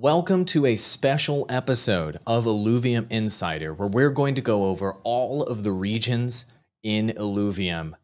Welcome to a special episode of Illuvium Insider, where we're going to go over all of the regions in Illuvium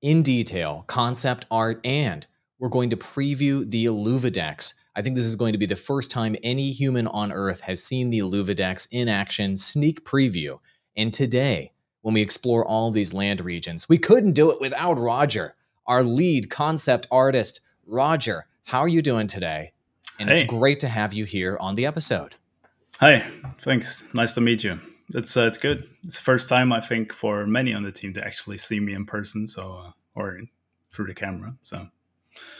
in detail, concept art, and we're going to preview the Illuvidex. I think this is going to be the first time any human on Earth has seen the Illuvidex in action, sneak preview. And today, when we explore all these land regions, we couldn't do it without Rogier, our lead concept artist. Rogier, how are you doing today? And hey. it's great to have you here on the episode. Hi, thanks. Nice to meet you. It's uh, it's good. It's the first time I think for many on the team to actually see me in person, so uh, or through the camera. So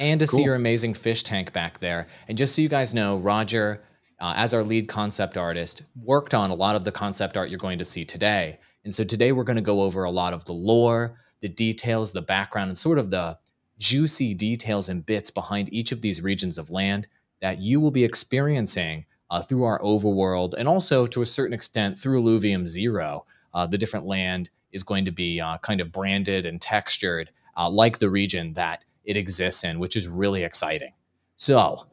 and to cool. see your amazing fish tank back there. And just so you guys know, Rogier, uh, as our lead concept artist, worked on a lot of the concept art you're going to see today. And so today we're going to go over a lot of the lore, the details, the background, and sort of the juicy details and bits behind each of these regions of land that you will be experiencing uh, through our overworld and also to a certain extent through Illuvium Zero. Uh, the different land is going to be uh, kind of branded and textured uh, like the region that it exists in, which is really exciting. So,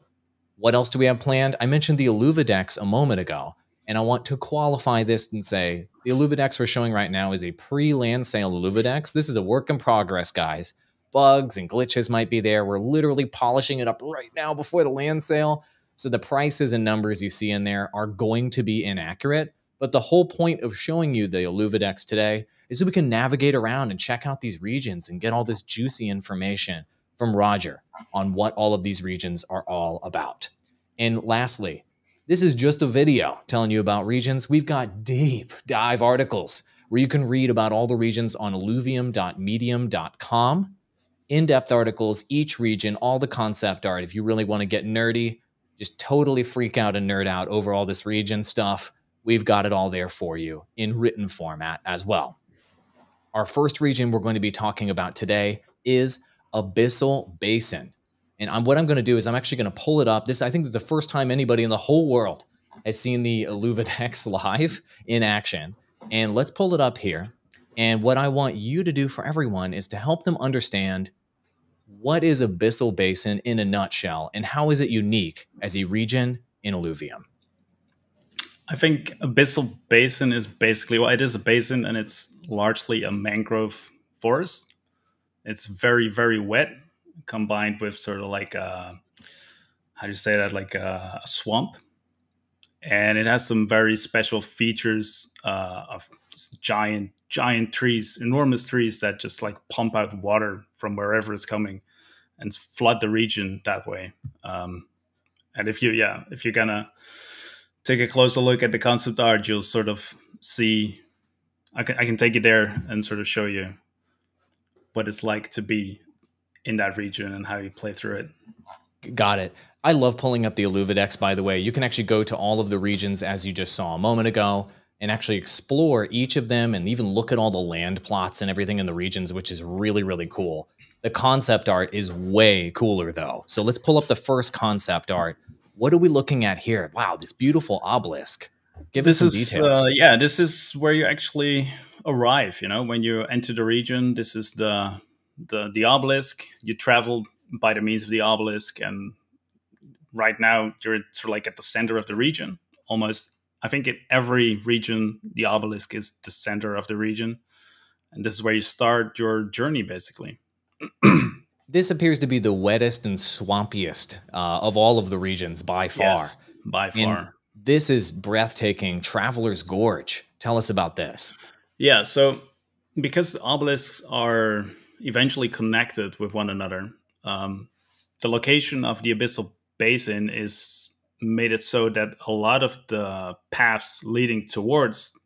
what else do we have planned? I mentioned the Illuvidex a moment ago, and I want to qualify this and say the Illuvidex we're showing right now is a pre land sale Illuvidex. This is a work in progress, guys bugs and glitches might be there. We're literally polishing it up right now before the land sale. So the prices and numbers you see in there are going to be inaccurate. But the whole point of showing you the Illuvidex today is so we can navigate around and check out these regions and get all this juicy information from Rogier on what all of these regions are all about. And lastly, this is just a video telling you about regions. We've got deep dive articles where you can read about all the regions on illuvium.medium.com in-depth articles, each region, all the concept art. If you really want to get nerdy, just totally freak out and nerd out over all this region stuff, we've got it all there for you in written format as well. Our first region we're going to be talking about today is Abyssal Basin. And I'm, what I'm going to do is I'm actually going to pull it up. This I think the first time anybody in the whole world has seen the Illuvidex live in action. And let's pull it up here. And what I want you to do for everyone is to help them understand what is Abyssal Basin in a nutshell, and how is it unique as a region in Illuvium? I think Abyssal Basin is basically well, it is a basin and it's largely a mangrove forest. It's very, very wet, combined with sort of like a how do you say that, like a, swamp. And it has some very special features uh, of giant, giant trees, enormous trees that just like pump out water from wherever it's coming and flood the region that way. Um, and if you, yeah, if you're gonna take a closer look at the concept art, you'll sort of see. I can I can take you there and sort of show you what it's like to be in that region and how you play through it. Got it. I love pulling up the Illuvidex, by the way. You can actually go to all of the regions as you just saw a moment ago and actually explore each of them and even look at all the land plots and everything in the regions, which is really, really cool. The concept art is way cooler though. So let's pull up the first concept art. What are we looking at here? Wow, this beautiful obelisk. Give this us some is, details. Uh, yeah, this is where you actually arrive. You know, when you enter the region, this is the the the obelisk. You travel by the means of the obelisk, and right now you're sort of like at the center of the region. Almost, I think in every region, the obelisk is the center of the region, and this is where you start your journey, basically. this appears to be the wettest and swampiest uh, of all of the regions by far. Yes, by far. And this is breathtaking. Traveler's Gorge. Tell us about this. Yeah, so because obelisks are eventually connected with one another, um, the location of the abyssal basin is made it so that a lot of the paths leading towards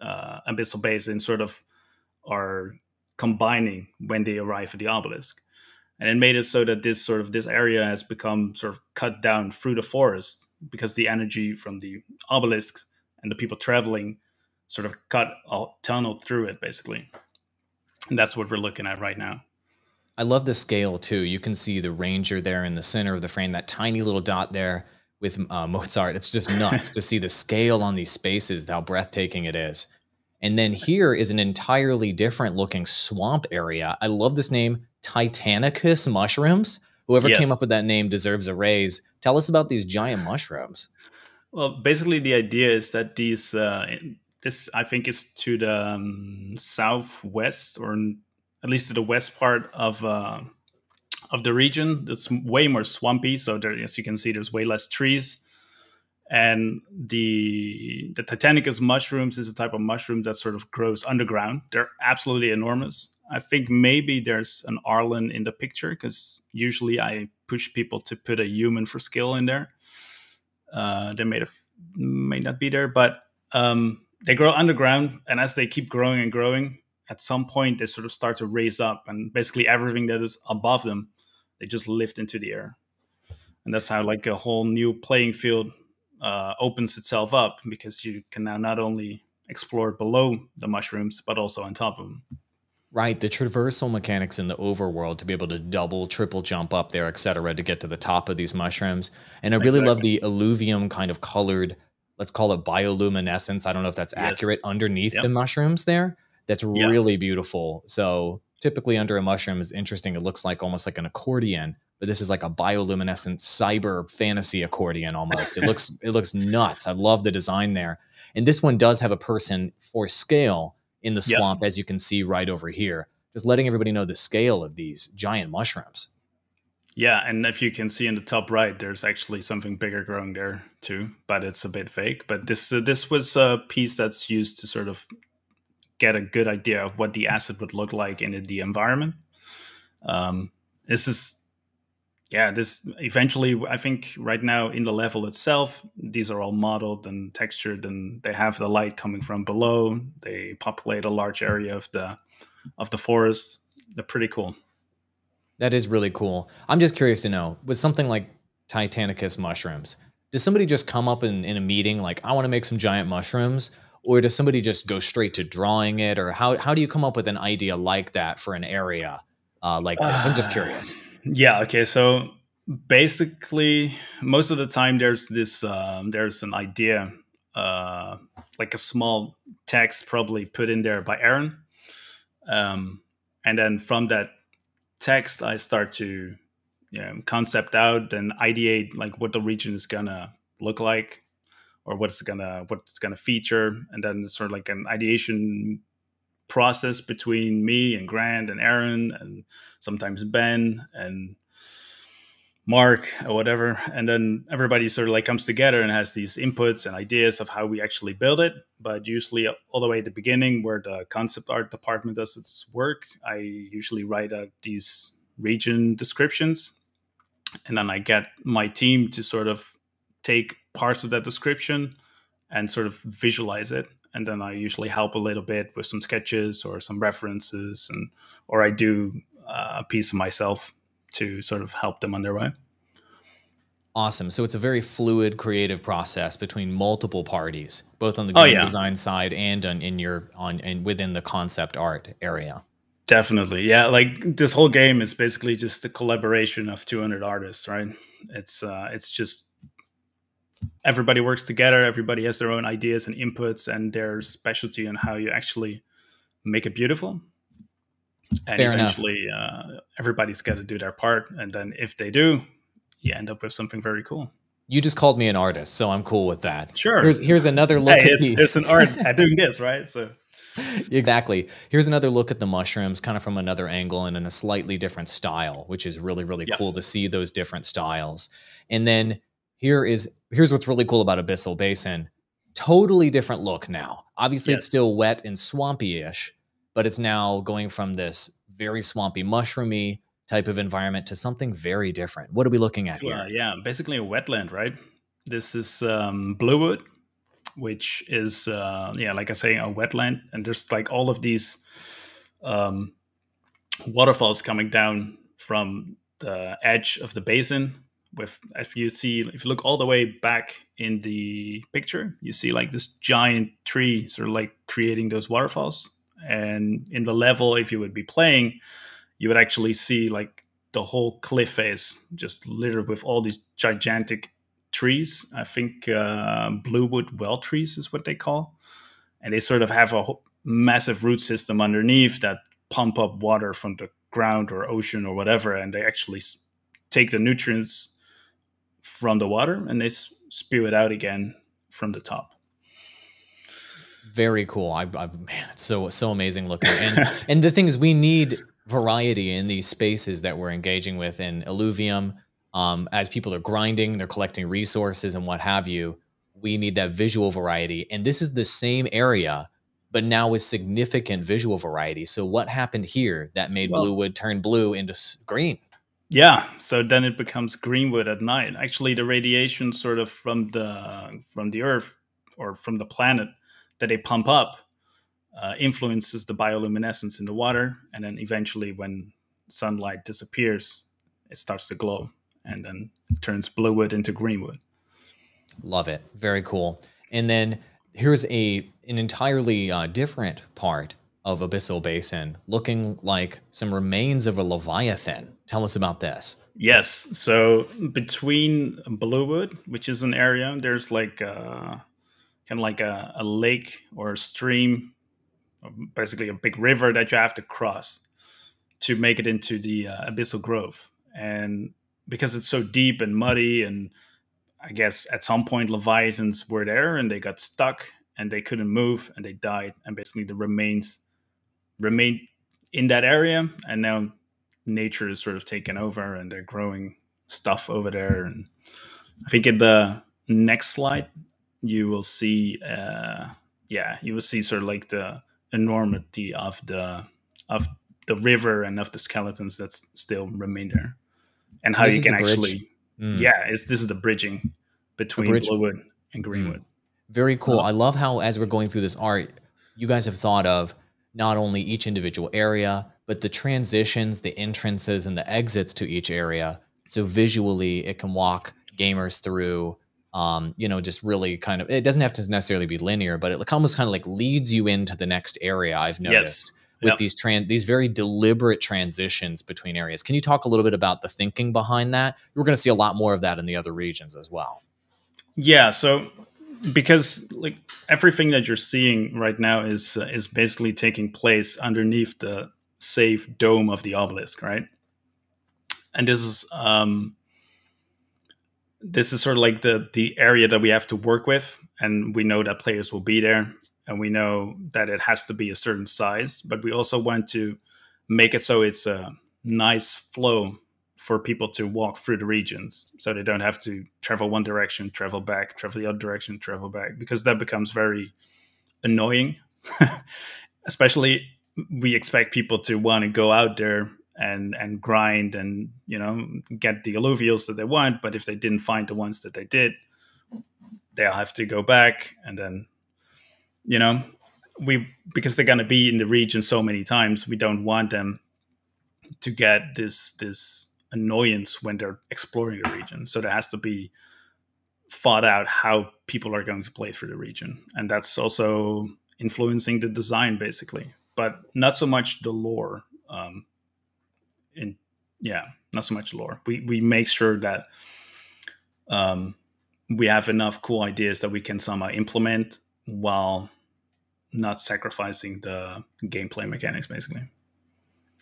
uh, abyssal basin sort of are combining when they arrive at the obelisk. And it made it so that this sort of this area has become sort of cut down through the forest because the energy from the obelisks and the people traveling sort of cut a tunnel through it basically. And that's what we're looking at right now. I love the scale too. You can see the ranger there in the center of the frame that tiny little dot there with uh, mozart it's just nuts to see the scale on these spaces how breathtaking it is and then here is an entirely different looking swamp area. I love this name, Titanicus mushrooms. Whoever yes. came up with that name deserves a raise. Tell us about these giant mushrooms. Well, basically, the idea is that these uh, this I think is to the um, southwest or at least to the west part of uh, of the region. It's way more swampy, so there, as you can see, there's way less trees. And the the Titanicus mushrooms is a type of mushroom that sort of grows underground. They're absolutely enormous. I think maybe there's an Arlen in the picture because usually I push people to put a human for skill in there. Uh, they may have, may not be there, but um, they grow underground, and as they keep growing and growing, at some point they sort of start to raise up, and basically everything that is above them, they just lift into the air, and that's how like a whole new playing field uh, opens itself up because you can now not only explore below the mushrooms but also on top of them. Right, the traversal mechanics in the overworld to be able to double, triple jump up there, etc., to get to the top of these mushrooms. And I really exactly. love the Illuvium kind of colored, let's call it bioluminescence. I don't know if that's yes. accurate underneath yep. the mushrooms there. That's yep. really beautiful. So typically under a mushroom is interesting. It looks like almost like an accordion, but this is like a bioluminescent cyber fantasy accordion almost. it looks it looks nuts. I love the design there. And this one does have a person for scale in the swamp, yep. as you can see right over here. Just letting everybody know the scale of these giant mushrooms. Yeah, and if you can see in the top right, there's actually something bigger growing there too, but it's a bit fake. But this uh, this was a piece that's used to sort of get a good idea of what the asset would look like in the environment. Um, this is yeah, this eventually, I think right now in the level itself, these are all modeled and textured, and they have the light coming from below. They populate a large area of the of the forest. They're pretty cool. That is really cool. I'm just curious to know with something like Titanicus mushrooms, does somebody just come up in, in a meeting like, I want to make some giant mushrooms? Or does somebody just go straight to drawing it? Or how, how do you come up with an idea like that for an area uh, like this? I'm just curious. Yeah. Okay. So basically, most of the time there's this um, there's an idea, uh, like a small text probably put in there by Aaron, um, and then from that text I start to you know, concept out and ideate like what the region is gonna look like or what's gonna what's gonna feature. And then sort of like an ideation process between me and Grant and Aaron and sometimes Ben and Mark or whatever, and then everybody sort of like comes together and has these inputs and ideas of how we actually build it. But usually, all the way at the beginning, where the concept art department does its work, I usually write out these region descriptions, and then I get my team to sort of take parts of that description and sort of visualize it and then I usually help a little bit with some sketches or some references, and or I do uh, a piece of myself to sort of help them on their way. Awesome. So it's a very fluid, creative process between multiple parties, both on the game oh, yeah. design side and on, in your on and within the concept art area. Definitely, yeah. Like this whole game is basically just a collaboration of 200 artists, right? It's uh, it's just everybody works together everybody has their own ideas and inputs and their specialty on how you actually make it beautiful. And Fair eventually uh, everybody's got to do their part and then if they do you end up with something very cool. You just called me an artist so i'm cool with that. Sure. Here's, here's another look hey, at it's, it's an art. At doing this right? So. Exactly. Here's another look at the mushrooms kind of from another angle and in a slightly different style which is really really yeah. cool to see those different styles. And then here is here's what's really cool about Abyssal Basin. Totally different look now. Obviously, yes. it's still wet and swampy-ish, but it's now going from this very swampy, mushroomy type of environment to something very different. What are we looking at here? Uh, yeah, basically a wetland, right? This is um, Bluewood, which is uh, yeah, like I say, a wetland, and there's like all of these um, waterfalls coming down from the edge of the basin with if you see if you look all the way back in the picture you see like this giant tree sort of like creating those waterfalls. And in the level if you would be playing you would actually see like the whole cliff face just littered with all these gigantic trees. I think uh, bluewood well trees is what they call. And they sort of have a massive root system underneath that pump up water from the ground or ocean or whatever. And they actually take the nutrients from the water and they spew it out again from the top. Very cool. I, I man, it's so so amazing looking. And and the thing is, we need variety in these spaces that we're engaging with in Illuvium. Um, as people are grinding, they're collecting resources and what have you. We need that visual variety, and this is the same area, but now with significant visual variety. So, what happened here that made well, Bluewood turn blue into green? Yeah, so then it becomes greenwood at night. Actually, the radiation sort of from the from the Earth or from the planet that they pump up uh, influences the bioluminescence in the water, and then eventually, when sunlight disappears, it starts to glow and then turns bluewood into greenwood. Love it. Very cool. And then here's a an entirely uh, different part of Abyssal Basin, looking like some remains of a leviathan. Tell us about this. Yes. So between Bluewood, which is an area, there's like a, uh, kind of like a, a lake or a stream, basically a big river that you have to cross to make it into the uh, Abyssal Grove. And because it's so deep and muddy, and I guess at some point Leviathans were there and they got stuck and they couldn't move and they died. And basically the remains remained in that area. And now nature is sort of taken over and they're growing stuff over there. And I think in the next slide, you will see, uh, yeah, you will see sort of like the enormity of the of the river and of the skeletons that still remain there, and how this you can actually, mm. yeah, it's this is the bridging between bridge. Bluewood and Greenwood. Mm. Very cool. I love how as we're going through this art, you guys have thought of not only each individual area, but the transitions, the entrances, and the exits to each area. So visually, it can walk gamers through. Um, you know, just really kind of. It doesn't have to necessarily be linear, but it almost kind of like leads you into the next area. I've noticed. Yes. With yep. these trans, these very deliberate transitions between areas. Can you talk a little bit about the thinking behind that? We're going to see a lot more of that in the other regions as well. Yeah. So because like everything that you're seeing right now is uh, is basically taking place underneath the safe dome of the obelisk, right? And this is um, this is sort of like the the area that we have to work with, and we know that players will be there, and we know that it has to be a certain size, but we also want to make it so it's a nice flow for people to walk through the regions. So they don't have to travel one direction travel back travel the other direction travel back because that becomes very annoying. Especially we expect people to want to go out there and and grind and you know get the Illuvials that they want but if they didn't find the ones that they did they'll have to go back and then you know we because they're going to be in the region so many times we don't want them to get this this annoyance when they're exploring the region. So there has to be thought out how people are going to play through the region, and that's also influencing the design basically, but not so much the lore. Um, in yeah, not so much lore. We we make sure that um, we have enough cool ideas that we can somehow implement while not sacrificing the gameplay mechanics basically.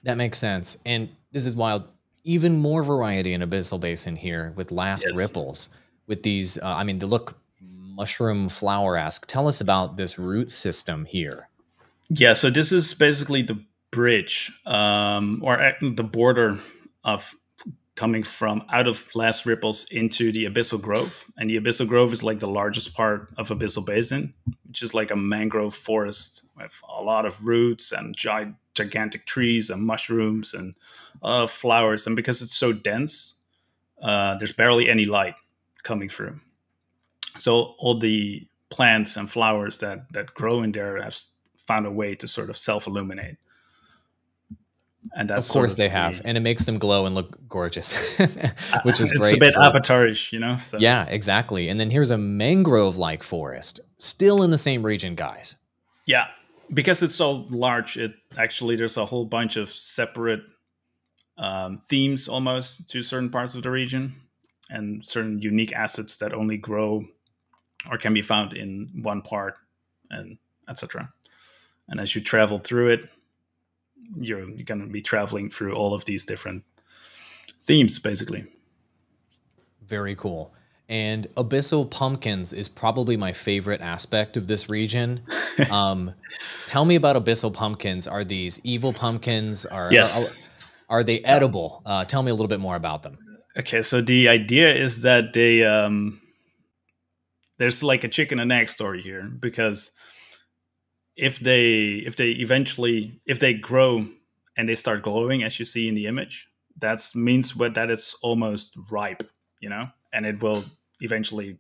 That makes sense. And this is wild even more variety in Abyssal Basin here with last yes. ripples. With these, uh, I mean, they look mushroom flower esque. Tell us about this root system here. Yeah, so this is basically the bridge um, or the border of coming from out of last ripples into the abyssal grove and the abyssal grove is like the largest part of abyssal basin which is like a mangrove forest with a lot of roots and gi gigantic trees and mushrooms and uh, flowers and because it's so dense uh, there's barely any light coming through so all the plants and flowers that that grow in there have found a way to sort of self-illuminate and that's of course of they the, have, and it makes them glow and look gorgeous, which is it's great. It's a bit for, avatarish, you know. So. Yeah, exactly. And then here's a mangrove-like forest, still in the same region, guys. Yeah, because it's so large, it actually there's a whole bunch of separate um, themes almost to certain parts of the region, and certain unique assets that only grow or can be found in one part, and etc. And as you travel through it, you're, you're going to be traveling through all of these different themes, basically. Very cool. And abyssal pumpkins is probably my favorite aspect of this region. um, tell me about abyssal pumpkins. Are these evil pumpkins? Are yes. are, are they edible? Uh, tell me a little bit more about them. Okay, so the idea is that they um, there's like a chicken and egg story here because if they if they eventually if they grow and they start glowing as you see in the image that means what that it's almost ripe you know and it will eventually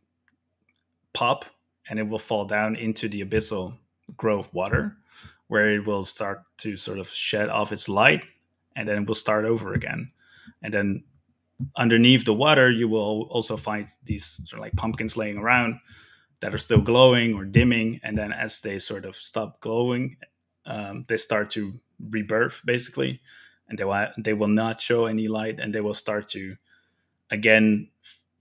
pop and it will fall down into the abyssal grove water where it will start to sort of shed off its light and then it will start over again. And then underneath the water you will also find these sort of like pumpkins laying around that are still glowing or dimming. And then as they sort of stop glowing um, they start to rebirth basically. And they will they will not show any light and they will start to again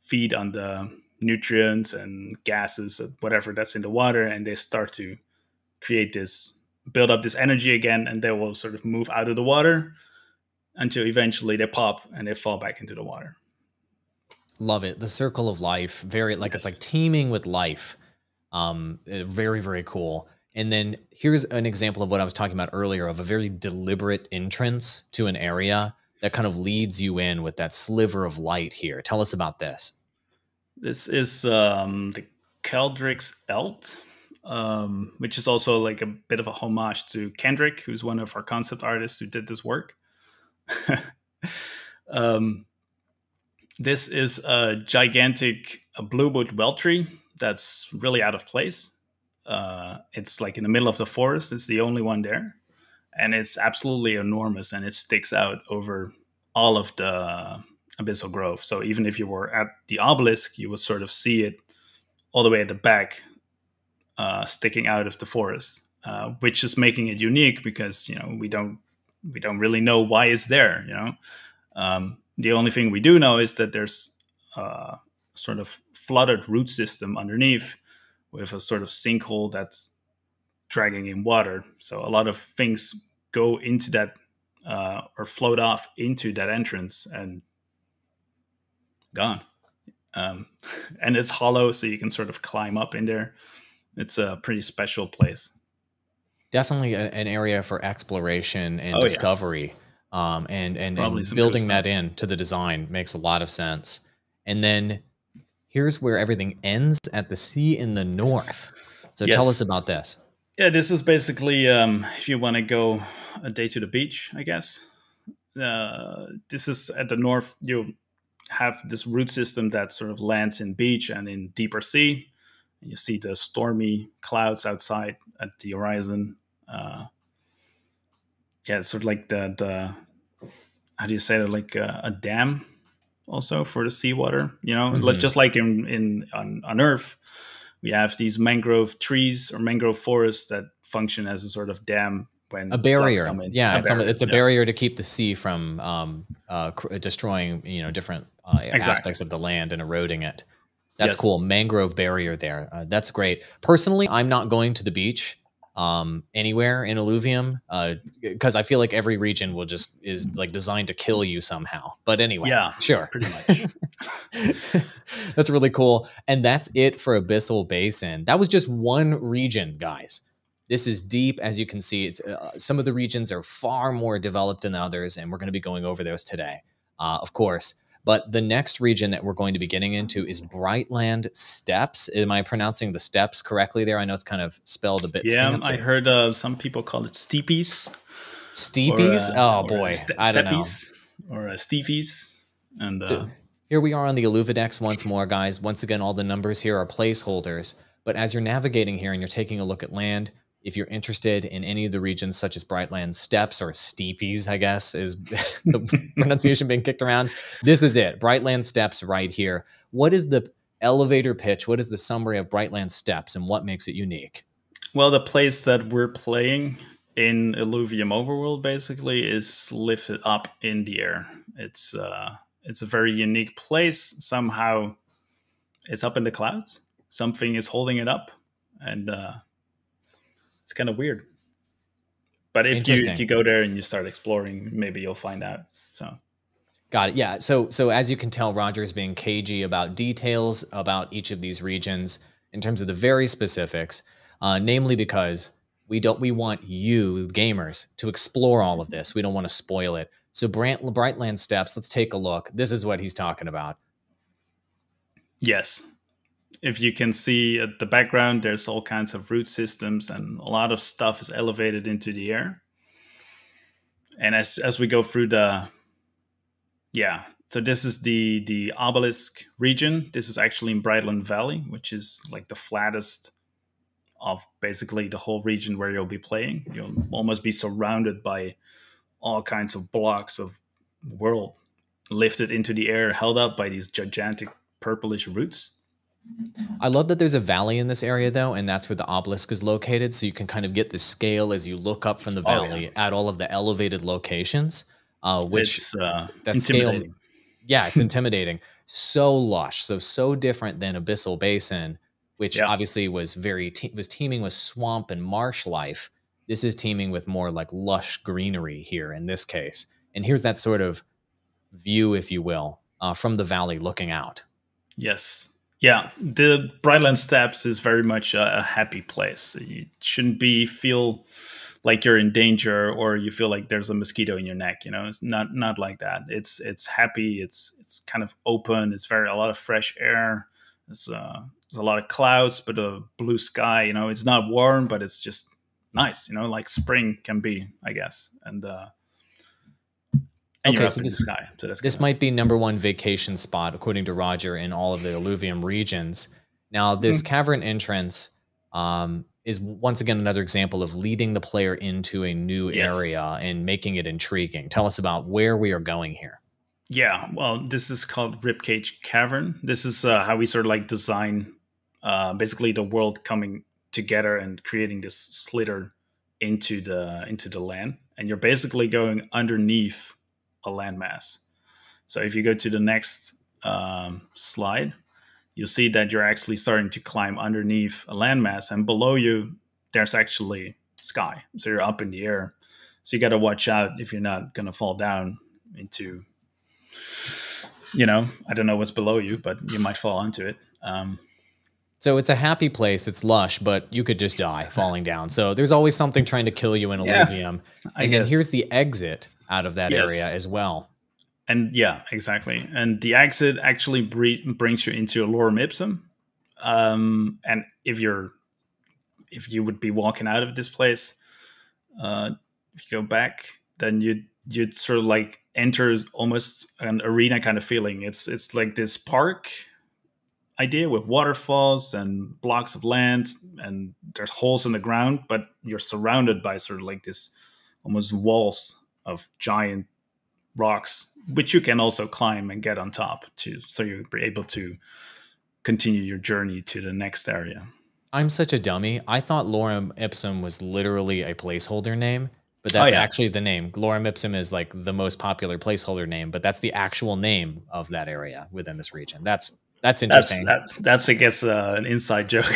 feed on the nutrients and gases whatever that's in the water and they start to create this build up this energy again and they will sort of move out of the water until eventually they pop and they fall back into the water. Love it. The circle of life very like yes. it's like teeming with life. Um eh, very very cool. And then here's an example of what I was talking about earlier of a very deliberate entrance to an area that kind of leads you in with that sliver of light here. Tell us about this. This is um, the Keldric's Elt, um, which is also like a bit of a homage to Kendrick, who's one of our concept artists who did this work. um, this is a gigantic bluewood well tree that's really out of place uh, it's like in the middle of the forest. It's the only one there, and it's absolutely enormous, and it sticks out over all of the abyssal grove. So even if you were at the obelisk, you would sort of see it all the way at the back, uh, sticking out of the forest, uh, which is making it unique because you know we don't we don't really know why it's there. You know, um, the only thing we do know is that there's a uh, sort of flooded root system underneath with a sort of sinkhole that's dragging in water. So a lot of things go into that uh, or float off into that entrance and gone. Um, and it's hollow, so you can sort of climb up in there. It's a pretty special place. Definitely a, an area for exploration and oh, discovery. Yeah. Um, and and, and building that in to the design makes a lot of sense. And then here's where everything ends at the sea in the north. So yes. tell us about this. Yeah, this is basically um, if you want to go a day to the beach, I guess. Uh, this is at the north. You have this root system that sort of lands in beach and in deeper sea. And You see the stormy clouds outside at the horizon. Uh, yeah, it's sort of like the the how do you say that? Like a, a dam also for the seawater. You know, mm-hmm. just like in in on, on Earth, we have these mangrove trees or mangrove forests that function as a sort of dam when a barrier. Yeah, a it's, barrier. A, it's a yeah. barrier to keep the sea from um, uh, cr- destroying you know different uh, exactly. aspects of the land and eroding it. That's yes. cool. Mangrove barrier there. Uh, that's great. Personally, I'm not going to the beach um, anywhere in Illuvium because uh, I feel like every region will just is like designed to kill you somehow. But anyway, yeah, sure, pretty much. that's really cool, and that's it for Abyssal Basin. That was just one region, guys. This is deep, as you can see. It's, uh, some of the regions are far more developed than others, and we're going to be going over those today, uh, of course. But the next region that we're going to be getting into is Brightland Steppes. Am I pronouncing the steps correctly there? I know it's kind of spelled a bit. Yeah, fancy. I heard uh, some people call it steepies. Steepies? Or, uh, oh boy, st- I don't know. Or uh, steepies. And so, uh, here we are on the Illuvidex once more, guys. Once again, all the numbers here are placeholders. But as you're navigating here and you're taking a look at land, if you're interested in any of the regions such as Brightland Steppes or Steepies, I guess is the pronunciation being kicked around, this is it. Brightland Steppes right here. What is the elevator pitch? What is the summary of Brightland Steppes and what makes it unique? Well, the place that we're playing in Illuvium Overworld basically is lifted up in the air. It's uh, it's a very unique place. Somehow, it's up in the clouds. Something is holding it up, and uh, it's kind of weird. But if you if you go there and you start exploring, maybe you'll find out. So Got it. Yeah. So so as you can tell, Rogier is being cagey about details about each of these regions in terms of the very specifics, uh, namely because we don't we want you gamers to explore all of this. We don't want to spoil it. So Brant, Brightland Steppes. Let's take a look. This is what he's talking about. Yes. If you can see at the background, there's all kinds of root systems, and a lot of stuff is elevated into the air. And as as we go through the yeah. So this is the the obelisk region. This is actually in Brightland Valley, which is like the flattest of basically the whole region where you'll be playing. You'll almost be surrounded by all kinds of blocks of world lifted into the air, held up by these gigantic purplish roots. I love that there's a valley in this area though, and that's where the obelisk is located. So you can kind of get the scale as you look up from the valley oh, yeah. at all of the elevated locations uh, which it's, uh, that scale, yeah, it's intimidating. so lush, so so different than Abyssal Basin, which yeah. obviously was very te- was teeming with swamp and marsh life. This is teeming with more like lush greenery here in this case. And here's that sort of view, if you will, uh, from the valley looking out. Yes. Yeah, the Brightland Steppes is very much a, a happy place. You shouldn't be feel like you're in danger or you feel like there's a mosquito in your neck you know? It's not not like that. It's it's happy it's it's kind of open it's very a lot of fresh air there's, uh, there's a lot of clouds but a blue sky you know? It's not warm but it's just nice you know? Like spring can be i guess. And uh and okay, so this, sky, so this might be number one vacation spot according to Rogier in all of the Illuvium regions. Now, this mm-hmm. cavern entrance um, is once again another example of leading the player into a new yes. area and making it intriguing. Tell us about where we are going here. Yeah, well, this is called Ribcage Cavern. This is uh, how we sort of like design uh, basically the world coming together and creating this slitter into the into the land, and you're basically going underneath a landmass. So if you go to the next um, slide, you'll see that you're actually starting to climb underneath a landmass, and below you, there's actually sky. So you're up in the air. So you got to watch out if you're not going to fall down into, you know, I don't know what's below you, but you might fall onto it. Um, so it's a happy place. It's lush, but you could just die falling down. So there's always something trying to kill you in Illuvium. Yeah, and then here's the exit out of that yes. area as well and yeah, exactly. And the exit actually brings you into lorem ipsum. Um, and if you're if you would be walking out of this place, uh, if you go back, then you'd you'd sort of like enter almost an arena kind of feeling. It's it's like this park idea with waterfalls and blocks of land and there's holes in the ground, but you're surrounded by sort of like this almost walls of giant rocks, which you can also climb and get on top to, so you're able to continue your journey to the next area. I'm such a dummy. I thought Lorem Ipsum was literally a placeholder name, but that's oh, yeah. actually the name. Lorem Ipsum is like the most popular placeholder name, but that's the actual name of that area within this region. That's that's interesting. That's that's, that's I guess uh, an inside joke.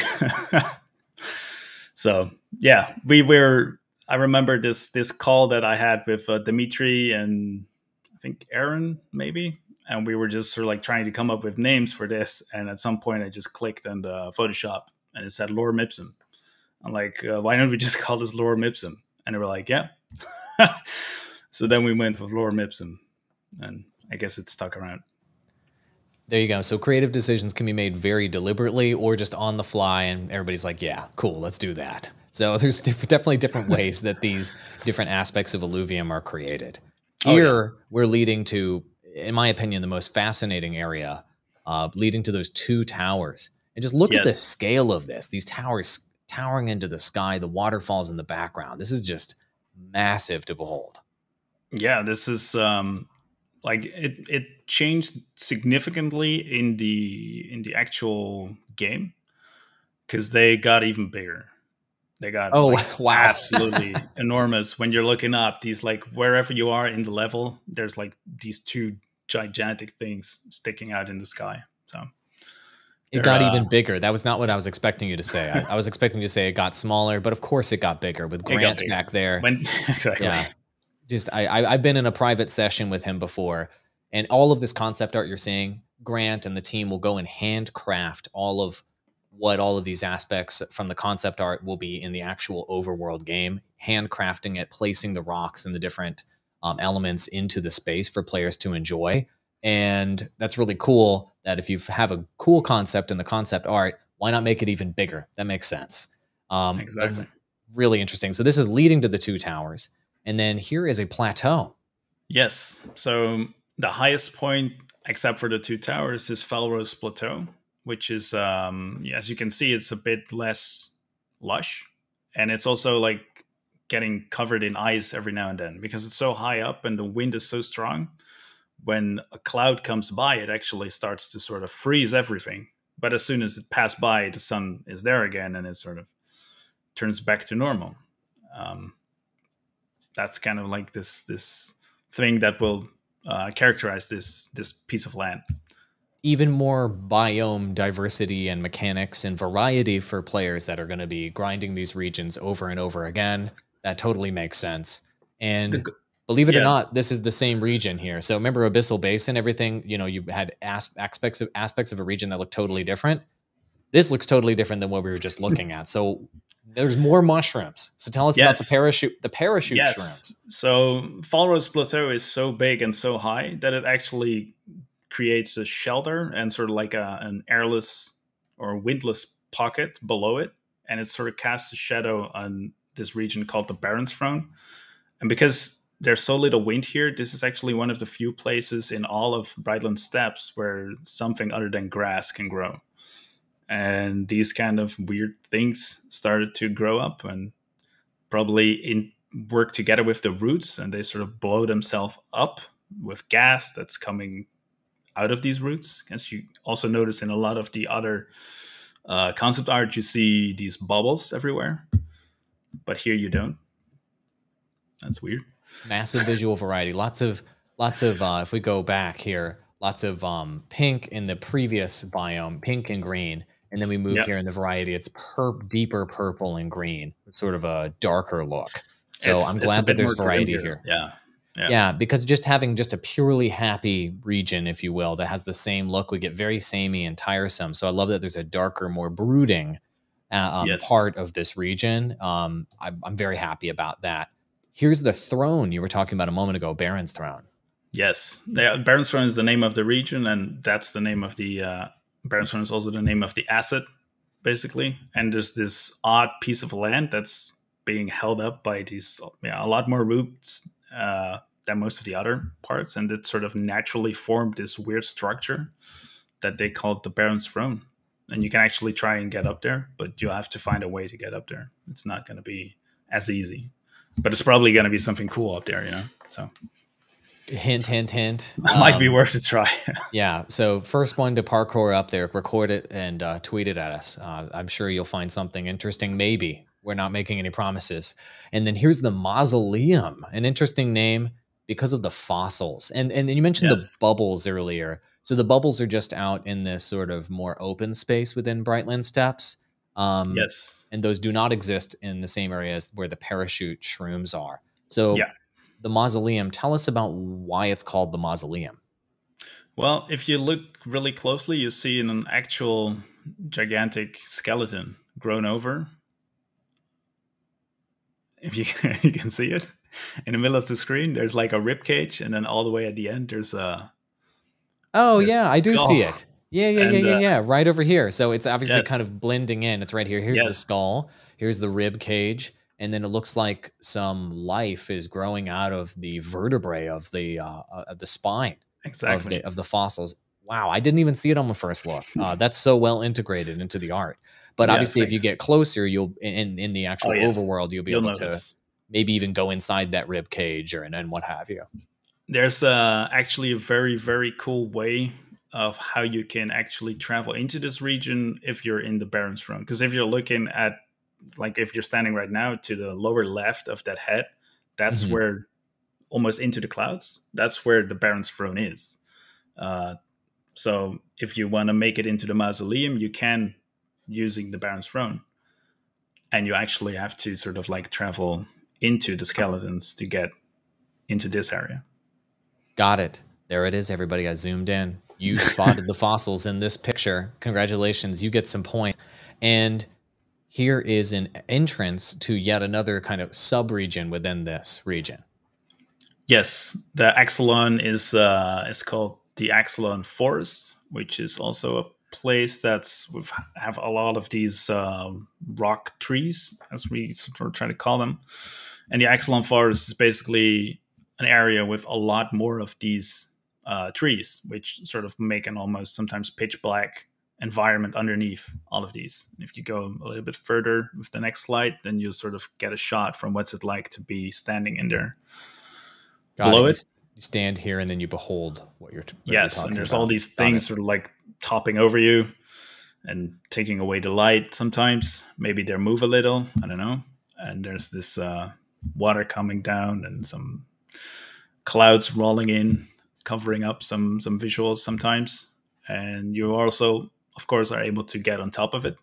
so yeah, we were. I remember this this call that I had with uh, Dimitri and I think Aaron maybe, and we were just sort of like trying to come up with names for this. And at some point, I just clicked on the Photoshop, and it said Lorem Ipsum. I'm like, uh, why don't we just call this Lorem Ipsum? And they were like, yeah. so then we went with Lorem Ipsum, and I guess it stuck around. There you go. So creative decisions can be made very deliberately or just on the fly, and everybody's like, yeah, cool, let's do that. So there's definitely different ways that these different aspects of Illuvium are created. Here, oh, yeah. we're leading to, in my opinion, the most fascinating area, uh, leading to those two towers. And just look yes. at the scale of this. These towers towering into the sky, the waterfalls in the background. This is just massive to behold. Yeah, this is um, like it. It changed significantly in the in the actual game because they got even bigger. They got oh like, wow, absolutely enormous. When you're looking up, these like wherever you are in the level, there's like these two gigantic things sticking out in the sky. So it got uh, even bigger. That was not what I was expecting you to say. I, I, was expecting you to say it got smaller, but of course it got bigger with Grant bigger. back there. When, exactly. Yeah. Just I, I have been in a private session with him before, And all of this concept art you're seeing, Grant and the team will go and handcraft all of what all of these aspects from the concept art will be in the actual overworld game, handcrafting it, placing the rocks and the different um, elements into the space for players to enjoy. And that's really cool that if you have a cool concept in the concept art, why not make it even bigger? That makes sense. Um, exactly. Really interesting. So this is leading to the two towers. And then here is a plateau. Yes. So the highest point, except for the two towers, is Falros Plateau, which is, um, as you can see, it's a bit less lush. And it's also like getting covered in ice every now and then because it's so high up and the wind is so strong. When a cloud comes by, it actually starts to sort of freeze everything. But as soon as it passed by, the sun is there again and it sort of turns back to normal. Um, that's kind of like this this thing that will uh, characterize this this piece of land. Even more biome diversity and mechanics and variety for players that are going to be grinding these regions over and over again. That totally makes sense. And the, believe it yeah. or not, this is the same region here. So remember Abyssal Basin, everything, you know, you had as- aspects of aspects of a region that look totally different. This looks totally different than what we were just looking at. So there's more mushrooms. So tell us yes. about the parachute the parachute yes. shrimps. So Falros Plateau is so big and so high that it actually creates a shelter and sort of like a, an airless or windless pocket below it. And it sort of casts a shadow on this region called the Baron's Throne. And because there's so little wind here, this is actually one of the few places in all of Brightland Steppes where something other than grass can grow and these kind of weird things started to grow up and probably in work together with the roots and they sort of blow themselves up with gas that's coming out of these roots. As you also notice in a lot of the other uh, concept art you see these bubbles everywhere but here you don't. That's weird. Massive visual variety. Lots of lots of uh, if we go back here lots of um, pink in the previous biome pink and green and then we move yep. here in the variety. It's per- deeper purple and green, sort of a darker look. So it's, I'm glad that there's variety here. Yeah. yeah. Yeah. Because just having just a purely happy region, if you will, that has the same look, we get very samey and tiresome. So I love that there's a darker, more brooding uh, um, yes. part of this region. Um, I'm, I'm very happy about that. Here's the throne you were talking about a moment ago, Baron's Throne. Yes, Baron's Throne is the name of the region, and that's the name of the uh, Baron's is also the name of the asset, basically. And there's this odd piece of land that's being held up by these, yeah, a lot more roots uh, than most of the other parts, and it sort of naturally formed this weird structure that they called the Baron's Throne. And you can actually try and get up there, but you'll have to find a way to get up there. It's not going to be as easy, but it's probably going to be something cool up there, you know. So Hint, hint, hint. Might um, be worth a try. yeah. So first one to parkour up there, record it and uh, tweet it at us. Uh, I'm sure you'll find something interesting. Maybe we're not making any promises. And then here's the mausoleum, an interesting name because of the fossils. And and you mentioned yes. the bubbles earlier. So the bubbles are just out in this sort of more open space within Brightland Steppes. Um, yes. And those do not exist in the same areas where the parachute shrooms are. So yeah the mausoleum. Tell us about why it's called the mausoleum. Well, if you look really closely, you see an actual gigantic skeleton grown over. If you, you can see it in the middle of the screen, there's like a rib cage, and then all the way at the end, there's a. Oh there's yeah, I do see it. Yeah, yeah, and, yeah, yeah, uh, yeah. Right over here. So it's obviously yes. kind of blending in. It's right here. Here's yes. the skull. Here's the rib cage and then it looks like some life is growing out of the vertebrae of the uh, uh of the spine exactly of the, of the, fossils wow i didn't even see it on the first look uh, that's so well integrated into the art but yeah, obviously thanks. if you get closer you'll in in the actual oh, yeah. overworld you'll be you'll able notice. to maybe even go inside that rib cage or and then what have you there's uh, actually a very very cool way of how you can actually travel into this region if you're in the Baron's Throne. Because if you're looking at like if you're standing right now to the lower left of that head, that's mm-hmm. where almost into the clouds. That's where the Baron's throne is. Uh, so if you want to make it into the mausoleum, you can using the Baron's throne, and you actually have to sort of like travel into the skeletons to get into this area. Got it. There it is, everybody. I zoomed in. You spotted the fossils in this picture. Congratulations. You get some points. And here is an entrance to yet another kind of sub-region within this region. Yes, the Axelon is uh, is called the Axelon Forest, which is also a place that's we have a lot of these uh, rock trees, as we sort of try to call them. And the Axelon Forest is basically an area with a lot more of these uh, trees, which sort of make an almost sometimes pitch black environment underneath all of these. And if you go a little bit further with the next slide, then you sort of get a shot from what's it like to be standing in there. Got Below it, it, you stand here and then you behold what you're. What yes, you're and there's about. all these things sort of like topping over you and taking away the light. Sometimes maybe they move a little. I don't know. And there's this uh, water coming down and some clouds rolling in covering up some some visuals sometimes, and you're also, of course, are able to get on top of it.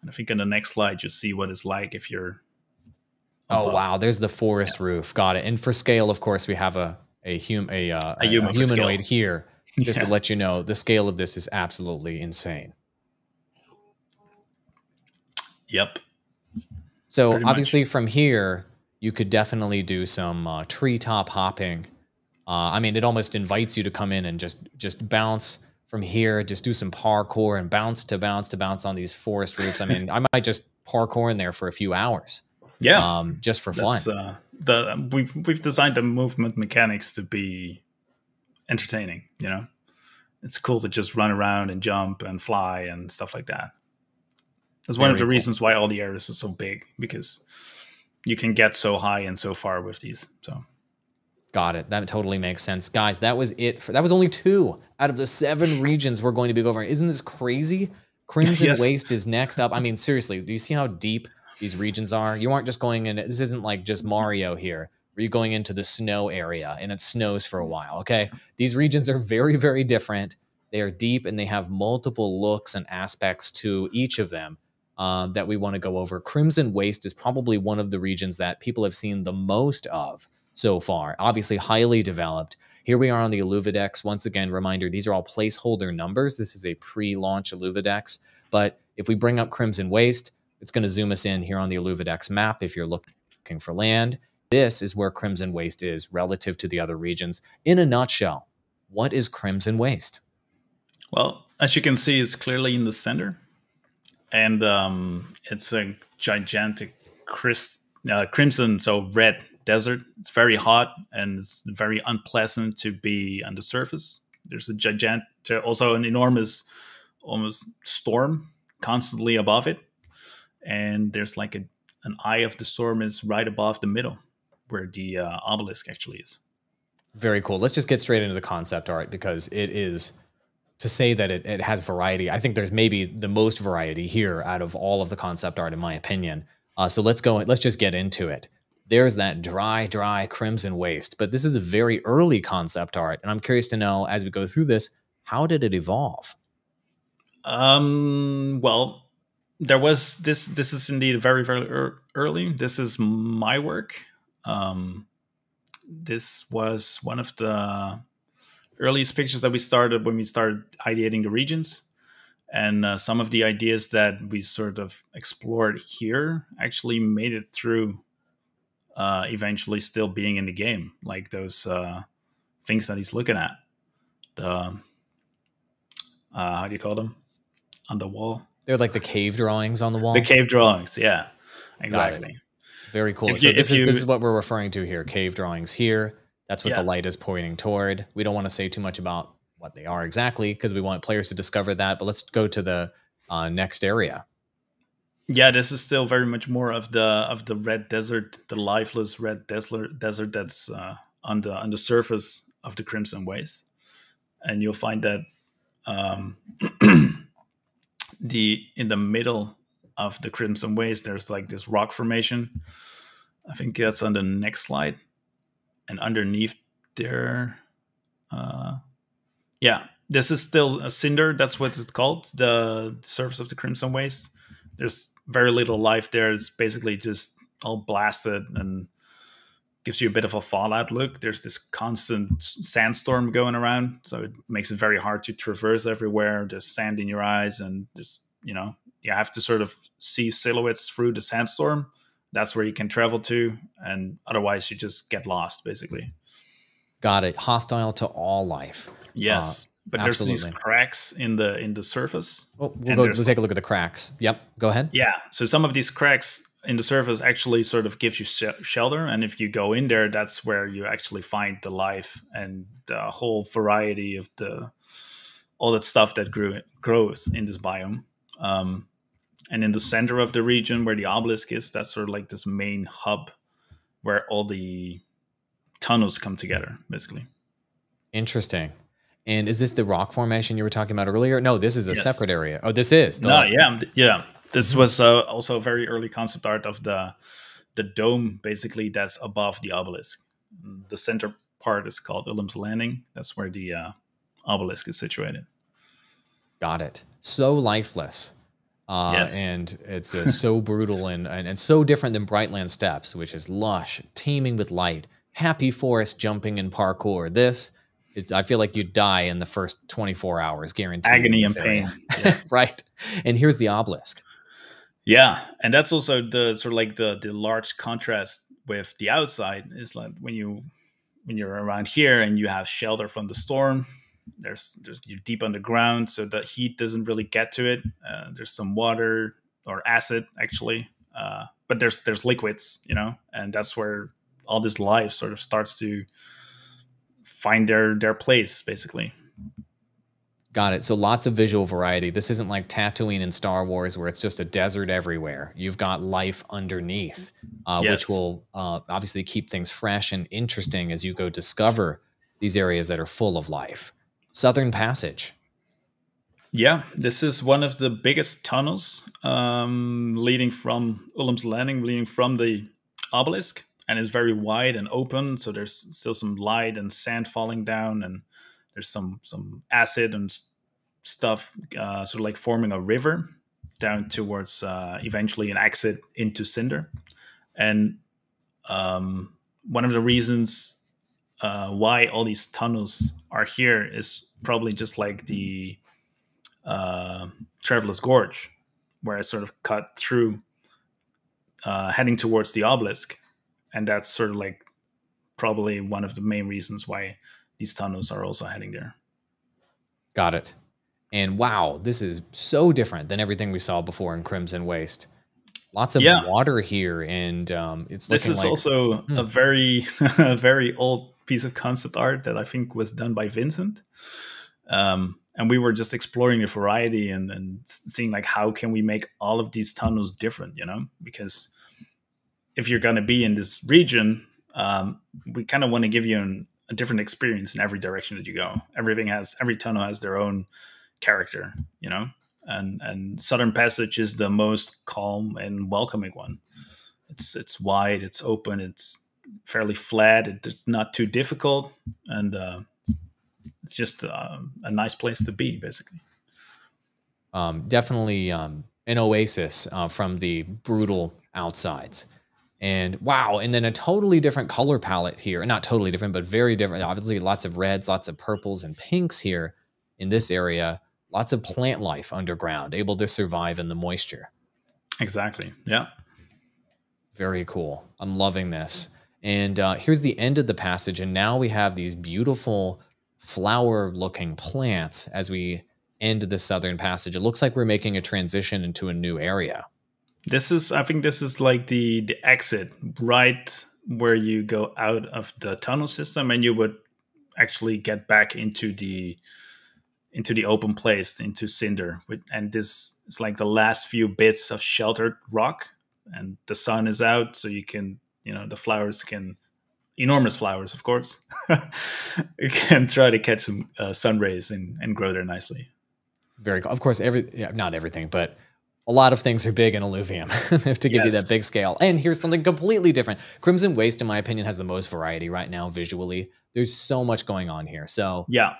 And I think in the next slide you'll see what it's like if you're. Oh wow! There's the forest yeah. roof. Got it. And for scale, of course, we have a a, hum, a, uh, a, human a humanoid here. Just yeah. to let you know, the scale of this is absolutely insane. Yep. So Pretty obviously, much. from here, you could definitely do some uh, treetop hopping uh, I mean, it almost invites you to come in and just just bounce from here, just do some parkour and bounce to bounce to bounce on these forest routes. I mean, I might just parkour in there for a few hours. Yeah, um, just for fun. Uh, the we've we've designed the movement mechanics to be entertaining. You know, it's cool to just run around and jump and fly and stuff like that. That's one of the cool. reasons why all the areas are so big because you can get so high and so far with these. So Got it. That totally makes sense. Guys, that was it. For, that was only two out of the seven regions we're going to be covering. Isn't this crazy? Crimson yes. Waste is next up. I mean, seriously, do you see how deep these regions are? You aren't just going in, this isn't like just Mario here, where you're going into the snow area and it snows for a while, okay? These regions are very, very different. They are deep and they have multiple looks and aspects to each of them. Um, that we want to go over. Crimson Waste is probably one of the regions that people have seen the most of so far. Obviously, highly developed. Here we are on the Illuvidex. Once again, reminder these are all placeholder numbers. This is a pre launch Illuvidex. But if we bring up Crimson Waste, it's going to zoom us in here on the Illuvidex map if you're looking for land. This is where Crimson Waste is relative to the other regions. In a nutshell, what is Crimson Waste? Well, as you can see, it's clearly in the center. And um, it's a gigantic uh, crimson, so red desert. It's very hot and it's very unpleasant to be on the surface. There's a gigantic, also an enormous, almost storm constantly above it, and there's like a an eye of the storm is right above the middle, where the uh, obelisk actually is. Very cool. Let's just get straight into the concept art because it is to say that it, it has variety. I think there's maybe the most variety here out of all of the concept art, in my opinion. Uh, so let's go. Let's just get into it there's that dry, dry crimson waste. But this is a very early concept art. And I'm curious to know as we go through this, how did it evolve? Um, well, there was this, this is indeed very, very early. This is my work. Um, this was one of the earliest pictures that we started when we started ideating the regions and uh, some of the ideas that we sort of explored here actually made it through uh, eventually still being in the game, like those uh, things that he's looking at. The uh, how do you call them on the wall? They're like the cave drawings on the wall. The cave drawings, yeah, exactly. Very cool. so this is you, this is what we're referring to here. Cave drawings here. That's what yeah. the light is pointing toward. We don't want to say too much about what they are exactly because we want players to discover that. But let's go to the uh, next area yeah this is still very much more of the of the red desert the lifeless red desert that's uh, on the on the surface of the crimson waste. And you'll find that um, the in the middle of the crimson waste there's like this rock formation. I think that's on the next slide. And underneath there uh, yeah this is still a cinder. That's what it's called the surface of the crimson waste. There's very little life there. It's basically just all blasted and gives you a bit of a fallout look. There's this constant sandstorm going around, so it makes it very hard to traverse everywhere. There's sand in your eyes, and just you know you have to sort of see silhouettes through the sandstorm. That's where you can travel to, and otherwise you just get lost, basically. Got it. Hostile to all life. Yes. Uh, but Absolutely. there's these cracks in the in the surface. Oh, we'll go. We'll take a look at the cracks. Yep. Go ahead. Yeah. So some of these cracks in the surface actually sort of gives you sh- shelter, and if you go in there, that's where you actually find the life and the whole variety of the all that stuff that grew grows in this biome. Um, and in the center of the region where the obelisk is, that's sort of like this main hub where all the tunnels come together, basically. Interesting. And is this the rock formation you were talking about earlier? No, this is a yes. separate area. Oh, this is. no, yeah, yeah. This was uh, also a very early concept art of the the dome, basically that's above the obelisk. The center part is called Ullum's Landing. That's where the uh, obelisk is situated. Got it. So lifeless. Uh, yes. And it's uh, so brutal and, and, and so different than Brightland Steppes, which is lush, teeming with light, happy forest jumping and parkour. This I feel like you'd die in the first 24 hours, guaranteed. Agony and pain. Yes. right. And here's the obelisk. Yeah, and that's also the sort of like the the large contrast with the outside is like when you when you're around here and you have shelter from the storm. There's there's you're deep underground, so the heat doesn't really get to it. Uh, there's some water or acid actually, uh, but there's there's liquids, you know, and that's where all this life sort of starts to find their their place basically. Got it. So lots of visual variety. This isn't like Tatooine in Star Wars where it's just a desert everywhere. You've got life underneath, uh, yes. which will uh, obviously keep things fresh and interesting as you go discover these areas that are full of life. Southern Passage. Yeah, this is one of the biggest tunnels um, leading from Ullum's Landing, leading from the obelisk and it's very wide and open. So there's still some light and sand falling down, and there's some some acid and stuff, uh, sort of like forming a river down towards uh, eventually an exit into Cinder. And um, one of the reasons uh, why all these tunnels are here is probably just like the uh, Traveler's Gorge, where it's sort of cut through, uh, heading towards the obelisk and that's sort of like probably one of the main reasons why these tunnels are also heading there. Got it. And wow, this is so different than everything we saw before in Crimson Waste. Lots of yeah. water here, and um, it's this is like, also hmm. a very, a very old piece of concept art that I think was done by Vincent. Um, and we were just exploring the variety and, and seeing like how can we make all of these tunnels different, you know? Because if you're going to be in this region, um, we kind of want to give you an, a different experience in every direction that you go. Everything has every tunnel has their own character, you know. And and Southern Passage is the most calm and welcoming one. It's it's wide, it's open, it's fairly flat. It's not too difficult, and uh, it's just uh, a nice place to be, basically. Um, definitely um, an oasis uh, from the brutal outsides. And wow, and then a totally different color palette here. Not totally different, but very different. Obviously, lots of reds, lots of purples and pinks here in this area. Lots of plant life underground, able to survive in the moisture. Exactly. Yeah. Very cool. I'm loving this. And uh, here's the end of the passage. And now we have these beautiful flower looking plants as we end the southern passage. It looks like we're making a transition into a new area. This is, I think, this is like the the exit right where you go out of the tunnel system, and you would actually get back into the into the open place into cinder. And this is like the last few bits of sheltered rock, and the sun is out, so you can, you know, the flowers can enormous flowers, of course. you can try to catch some uh, sun rays and, and grow there nicely. Very. Of course, every yeah, not everything, but a lot of things are big in Illuvium to give yes. you that big scale. And here's something completely different. Crimson Waste, in my opinion, has the most variety right now visually. There's so much going on here. So yeah,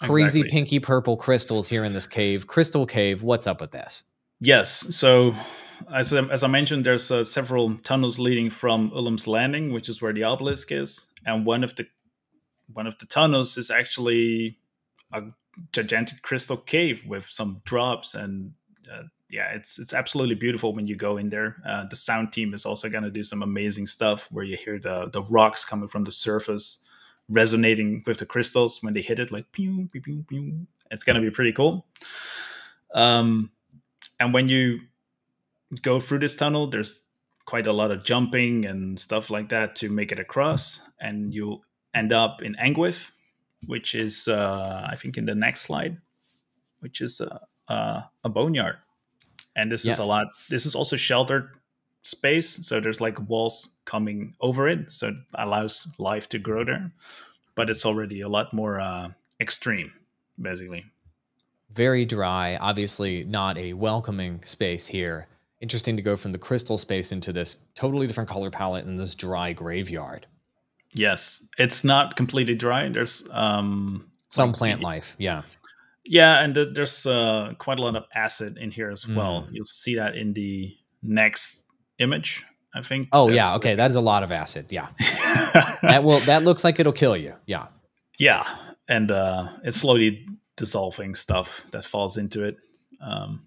crazy pinky purple crystals here in this cave. Crystal Cave. What's up with this? Yes. So as, as I mentioned, there's uh, several tunnels leading from Ullum's Landing, which is where the obelisk is, and one of the one of the tunnels is actually a gigantic crystal cave with some drops and uh, yeah, it's it's absolutely beautiful when you go in there. Uh, the sound team is also going to do some amazing stuff where you hear the the rocks coming from the surface resonating with the crystals when they hit it, like pew pew pew pew. It's going to be pretty cool. Um, and when you go through this tunnel, there's quite a lot of jumping and stuff like that to make it across, and you'll end up in Angwith, which is uh, I think in the next slide, which is uh, uh, a boneyard and this yeah. is a lot this is also sheltered space so there's like walls coming over it so it allows life to grow there. But it's already a lot more uh, extreme basically. Very dry obviously not a welcoming space here. Interesting to go from the crystal space into this totally different color palette in this dry graveyard. Yes it's not completely dry there's um some like plant life yeah yeah, and there's uh, quite a lot of acid in here as well. Mm. You'll see that in the next image, I think. Oh yeah, okay, that is a lot of acid. Yeah, that will that looks like it'll kill you. Yeah, yeah, and uh, it's slowly dissolving stuff that falls into it. Um,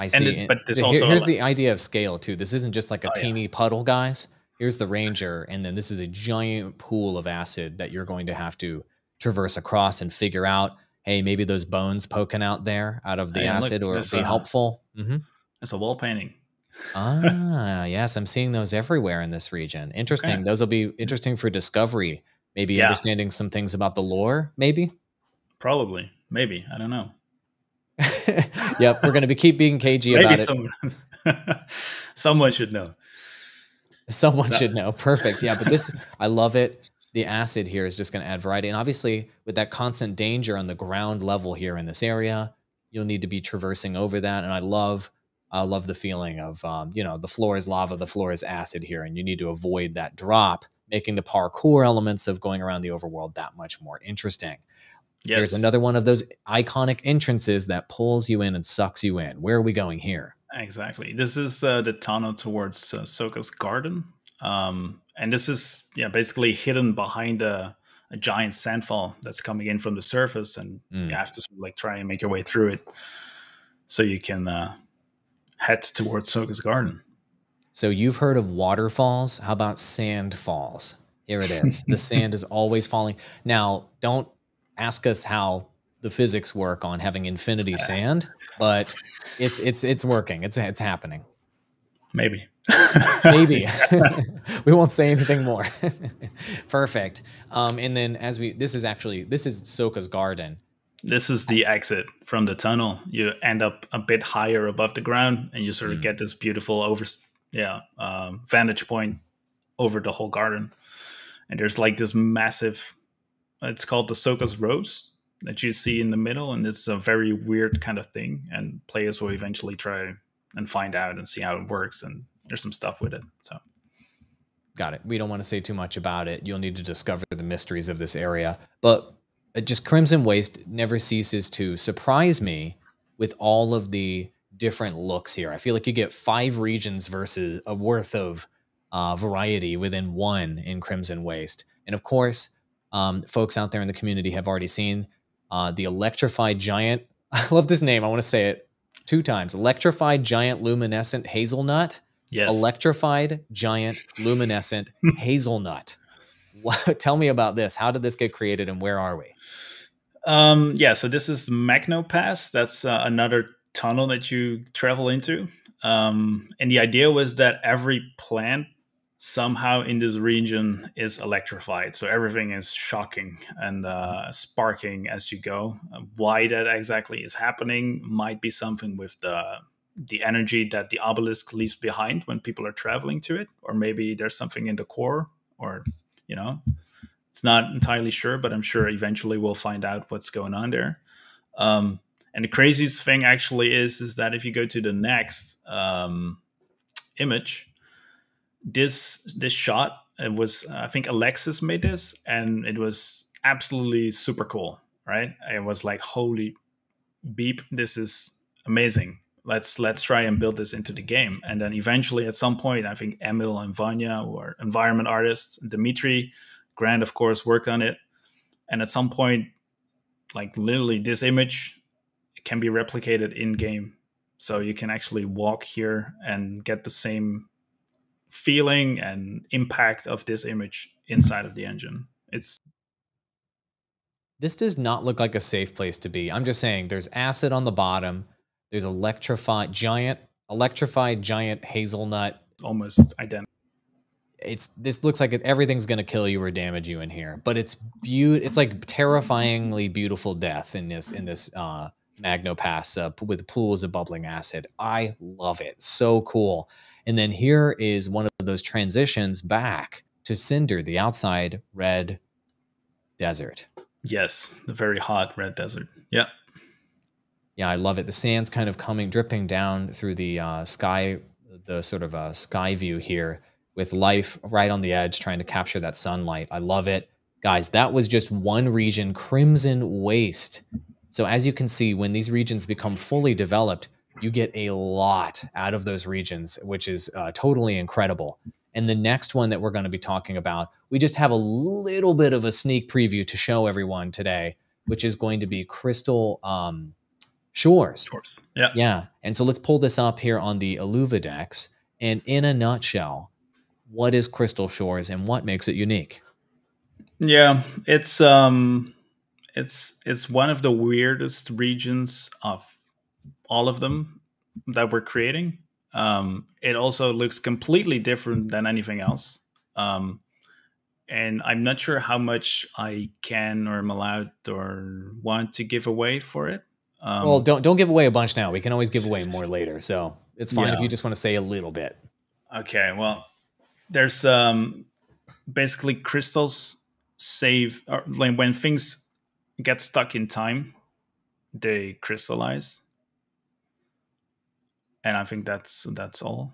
I see. It, but this also here's the idea of scale too. This isn't just like a oh, teeny yeah. puddle, guys. Here's the ranger, and then this is a giant pool of acid that you're going to have to traverse across and figure out hey, maybe those bones poking out there out of the hey, acid look, or be a, helpful. Mm-hmm. It's a wall painting. ah, yes, I'm seeing those everywhere in this region. Interesting. Okay. Those will be interesting for discovery. Maybe yeah. understanding some things about the lore. Maybe. Probably. Maybe. I don't know. yep, we're going to be keep being cagey about some, it. someone should know. Someone should know. Perfect. Yeah, but this I love it the acid here is just going to add variety. And obviously, with that constant danger on the ground level here in this area, you'll need to be traversing over that. And I love, I love the feeling of, um, you know, the floor is lava, the floor is acid here, and you need to avoid that drop, making the parkour elements of going around the overworld that much more interesting. Yes. There's another one of those iconic entrances that pulls you in and sucks you in. Where are we going here? Exactly. This is uh, the tunnel towards uh, Soka's garden. Um, and this is yeah basically hidden behind a, a giant sandfall that's coming in from the surface, and mm. you have to sort of like try and make your way through it, so you can uh, head towards Soka's garden. So you've heard of waterfalls? How about sand falls? Here it is. the sand is always falling. Now, don't ask us how the physics work on having infinity sand, but it, it's it's working. It's it's happening. Maybe. Maybe. we won't say anything more. Perfect. Um, and then as we, this is actually, this is Soka's garden. This is the exit from the tunnel. You end up a bit higher above the ground and you sort of mm. get this beautiful over, yeah, um, vantage point over the whole garden. And there's like this massive, it's called the Soka's Rose that you see in the middle. And it's a very weird kind of thing. And players will eventually try and find out and see how it works. And there's some stuff with it. So, got it. We don't want to say too much about it. You'll need to discover the mysteries of this area. But just Crimson Waste never ceases to surprise me with all of the different looks here. I feel like you get five regions versus a worth of uh, variety within one in Crimson Waste. And of course, um, folks out there in the community have already seen uh, the electrified giant. I love this name. I want to say it two times. Electrified giant luminescent hazelnut. Yes. Electrified giant luminescent hazelnut. What, tell me about this. How did this get created and where are we? Um, yeah, so this is Magno Pass. That's uh, another tunnel that you travel into. Um, and the idea was that every plant somehow in this region is electrified. So everything is shocking and uh, sparking as you go. Uh, why that exactly is happening might be something with the the energy that the obelisk leaves behind when people are traveling to it, or maybe there's something in the core, or you know, it's not entirely sure. But I'm sure eventually we'll find out what's going on there. Um, and the craziest thing actually is is that if you go to the next um, image this this shot it was I think Alexis made this and it was absolutely super cool, right? It was like holy beep, this is amazing. Let's let's try and build this into the game. And then eventually, at some point, I think Emil and Vanya, who are environment artists, Dimitri, Grant, of course, worked on it. And at some point, like literally, this image can be replicated in game, so you can actually walk here and get the same feeling and impact of this image inside of the engine. It's this does not look like a safe place to be. I'm just saying there's acid on the bottom. There's electrified giant electrified giant hazelnut almost identical. It's this looks like it, everything's going to kill you or damage you in here, but it's beautiful. It's like terrifyingly beautiful death in this in this uh Magno Pass uh, with pools of bubbling acid. I love it. So cool. And then here is one of those transitions back to Cinder, the outside red desert. Yes, the very hot red desert. Yeah. Yeah, I love it. The sand's kind of coming, dripping down through the uh, sky, the sort of uh, sky view here with life right on the edge, trying to capture that sunlight. I love it. Guys, that was just one region, Crimson Waste. So as you can see, when these regions become fully developed, you get a lot out of those regions, which is uh, totally incredible. And the next one that we're going to be talking about, we just have a little bit of a sneak preview to show everyone today, which is going to be Crystal um, Shores. Shores. Yeah. Yeah. And so let's pull this up here on the Illuvidex. And in a nutshell, what is Crystal Shores and what makes it unique? Yeah, it's um it's it's one of the weirdest regions of all of them that we're creating. Um, it also looks completely different than anything else. Um, and I'm not sure how much I can or am allowed or want to give away for it. Um, well, don't don't give away a bunch now. We can always give away more later, so it's fine yeah. if you just want to say a little bit. Okay, well, there's um, basically crystals save or like when things get stuck in time, they crystallize, and I think that's that's all.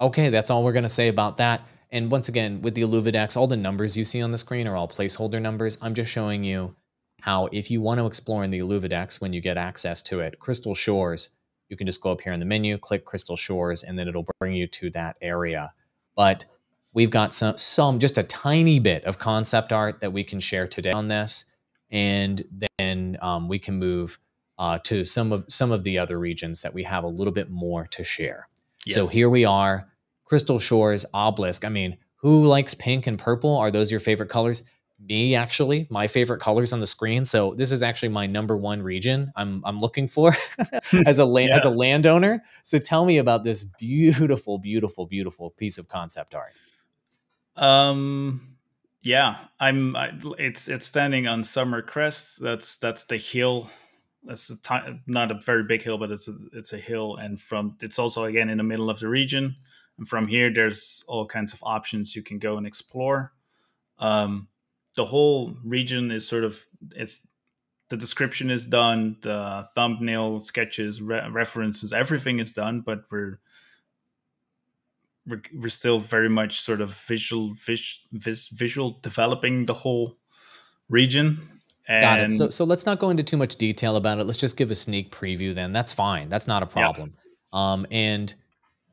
Okay, that's all we're gonna say about that. And once again, with the Illuvidex, all the numbers you see on the screen are all placeholder numbers. I'm just showing you how if you want to explore in the Illuvidex when you get access to it, Crystal Shores, you can just go up here in the menu, click Crystal Shores, and then it'll bring you to that area. But we've got some, some just a tiny bit of concept art that we can share today on this, and then um, we can move uh, to some of some of the other regions that we have a little bit more to share. Yes. So here we are, Crystal Shores, Obelisk. I mean, who likes pink and purple? Are those your favorite colors? Me, actually, my favorite colors on the screen. So this is actually my number one region I'm I'm looking for as a land, yeah. as a landowner. So tell me about this beautiful, beautiful, beautiful piece of concept art. Um, yeah, I'm. I, it's it's standing on Summer Crest. That's that's the hill that's a t- not a very big hill, but it's a, it's a hill, and from it's also again in the middle of the region. And from here, there's all kinds of options you can go and explore. Um, the whole region is sort of it's the description is done, the thumbnail sketches, re- references, everything is done, but we're, we're we're still very much sort of visual vis, vis, visual developing the whole region and Got it. So, so let's not go into too much detail about it. Let's just give a sneak preview. Then that's fine. That's not a problem. Yeah. Um, and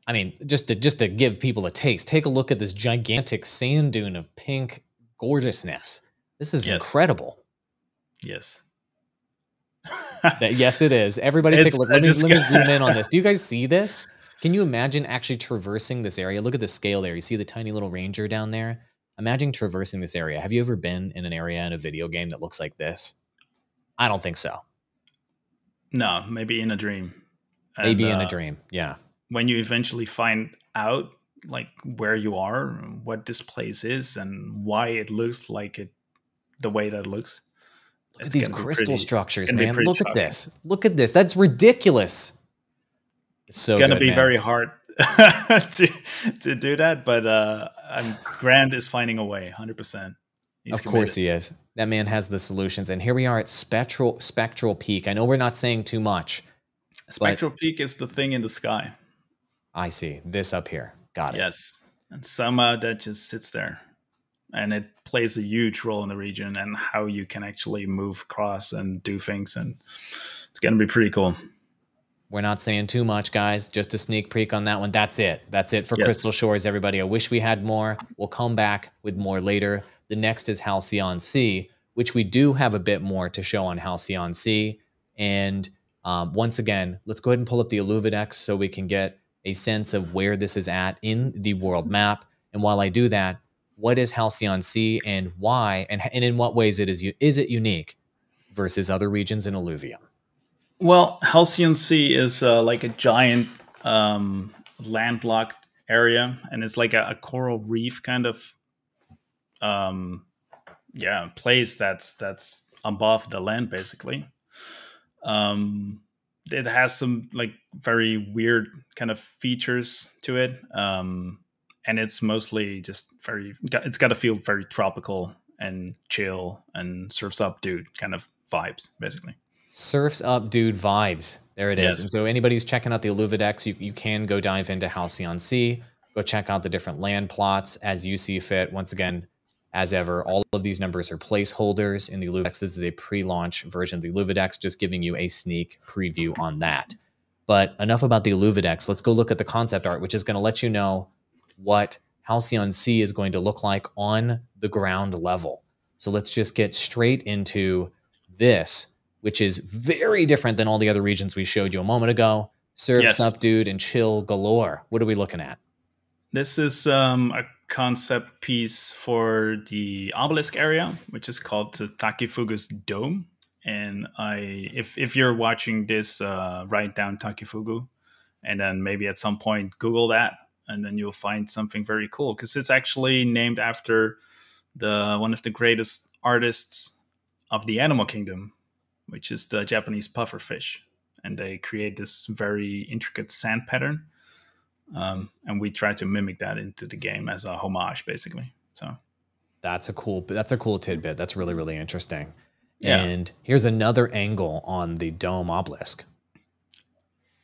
I mean, just to just to give people a taste, take a look at this gigantic sand dune of pink gorgeousness. This is yes. incredible. Yes. that, yes, it is. Everybody, it's, take a look. Let me let me zoom in on this. Do you guys see this? Can you imagine actually traversing this area? Look at the scale there. You see the tiny little ranger down there. Imagine traversing this area. Have you ever been in an area in a video game that looks like this? I don't think so. No, maybe in a dream. And, maybe in uh, a dream. Yeah. When you eventually find out like where you are, what this place is, and why it looks like it, the way that it looks. Look at these crystal pretty, structures, man. Look shocking. at this. Look at this. That's ridiculous. It's, so it's gonna be man. very hard to to do that, but uh, I'm, Grant is finding a way, hundred percent. Of committed. course he is. That man has the solutions, and here we are at spectral spectral peak. I know we're not saying too much. Spectral peak is the thing in the sky. I see this up here. Got it. Yes, and somehow that just sits there, and it plays a huge role in the region and how you can actually move across and do things, and it's going to be pretty cool. We're not saying too much, guys. Just a sneak peek on that one. That's it. That's it for Yes. Crystal Shores, everybody. I wish we had more. We'll come back with more later. The next is Halcyon Sea, which we do have a bit more to show on Halcyon Sea. And um, once again, let's go ahead and pull up the Illuvidex so we can get a sense of where this is at in the world map. And while I do that, what is Halcyon Sea and why, and, and in what ways it is is it unique versus other regions in Illuvium? Well, Halcyon Sea is uh, like a giant um, landlocked area, and it's like a, a coral reef kind of, um, yeah, place that's that's above the land basically. Um, it has some like very weird kind of features to it, um, and it's mostly just very. It's got to feel very tropical and chill and surfs up, dude, kind of vibes basically. Surfs Up Dude vibes. There it is. Yes. And so anybody who's checking out the Illuvidex, you, you can go dive into Halcyon Sea, go check out the different land plots as you see fit. Once again, as ever, all of these numbers are placeholders in the Illuvidex. This is a pre-launch version of the Illuvidex, just giving you a sneak preview on that. But enough about the Illuvidex. Let's go look at the concept art, which is going to let you know what Halcyon Sea is going to look like on the ground level. So let's just get straight into this, which is very different than all the other regions we showed you a moment ago. Surfs Yes. up, dude, and chill galore. What are we looking at? This is um, a concept piece for the obelisk area, which is called the Takifugu's Dome. And I, if if you're watching this, uh, write down Takifugu, and then maybe at some point Google that, and then you'll find something very cool because it's actually named after the one of the greatest artists of the animal kingdom, which is the Japanese pufferfish, and they create this very intricate sand pattern um, and we try to mimic that into the game as a homage, basically. So That's a cool. That's a cool tidbit. That's really really interesting. Yeah. And here's another angle on the dome obelisk.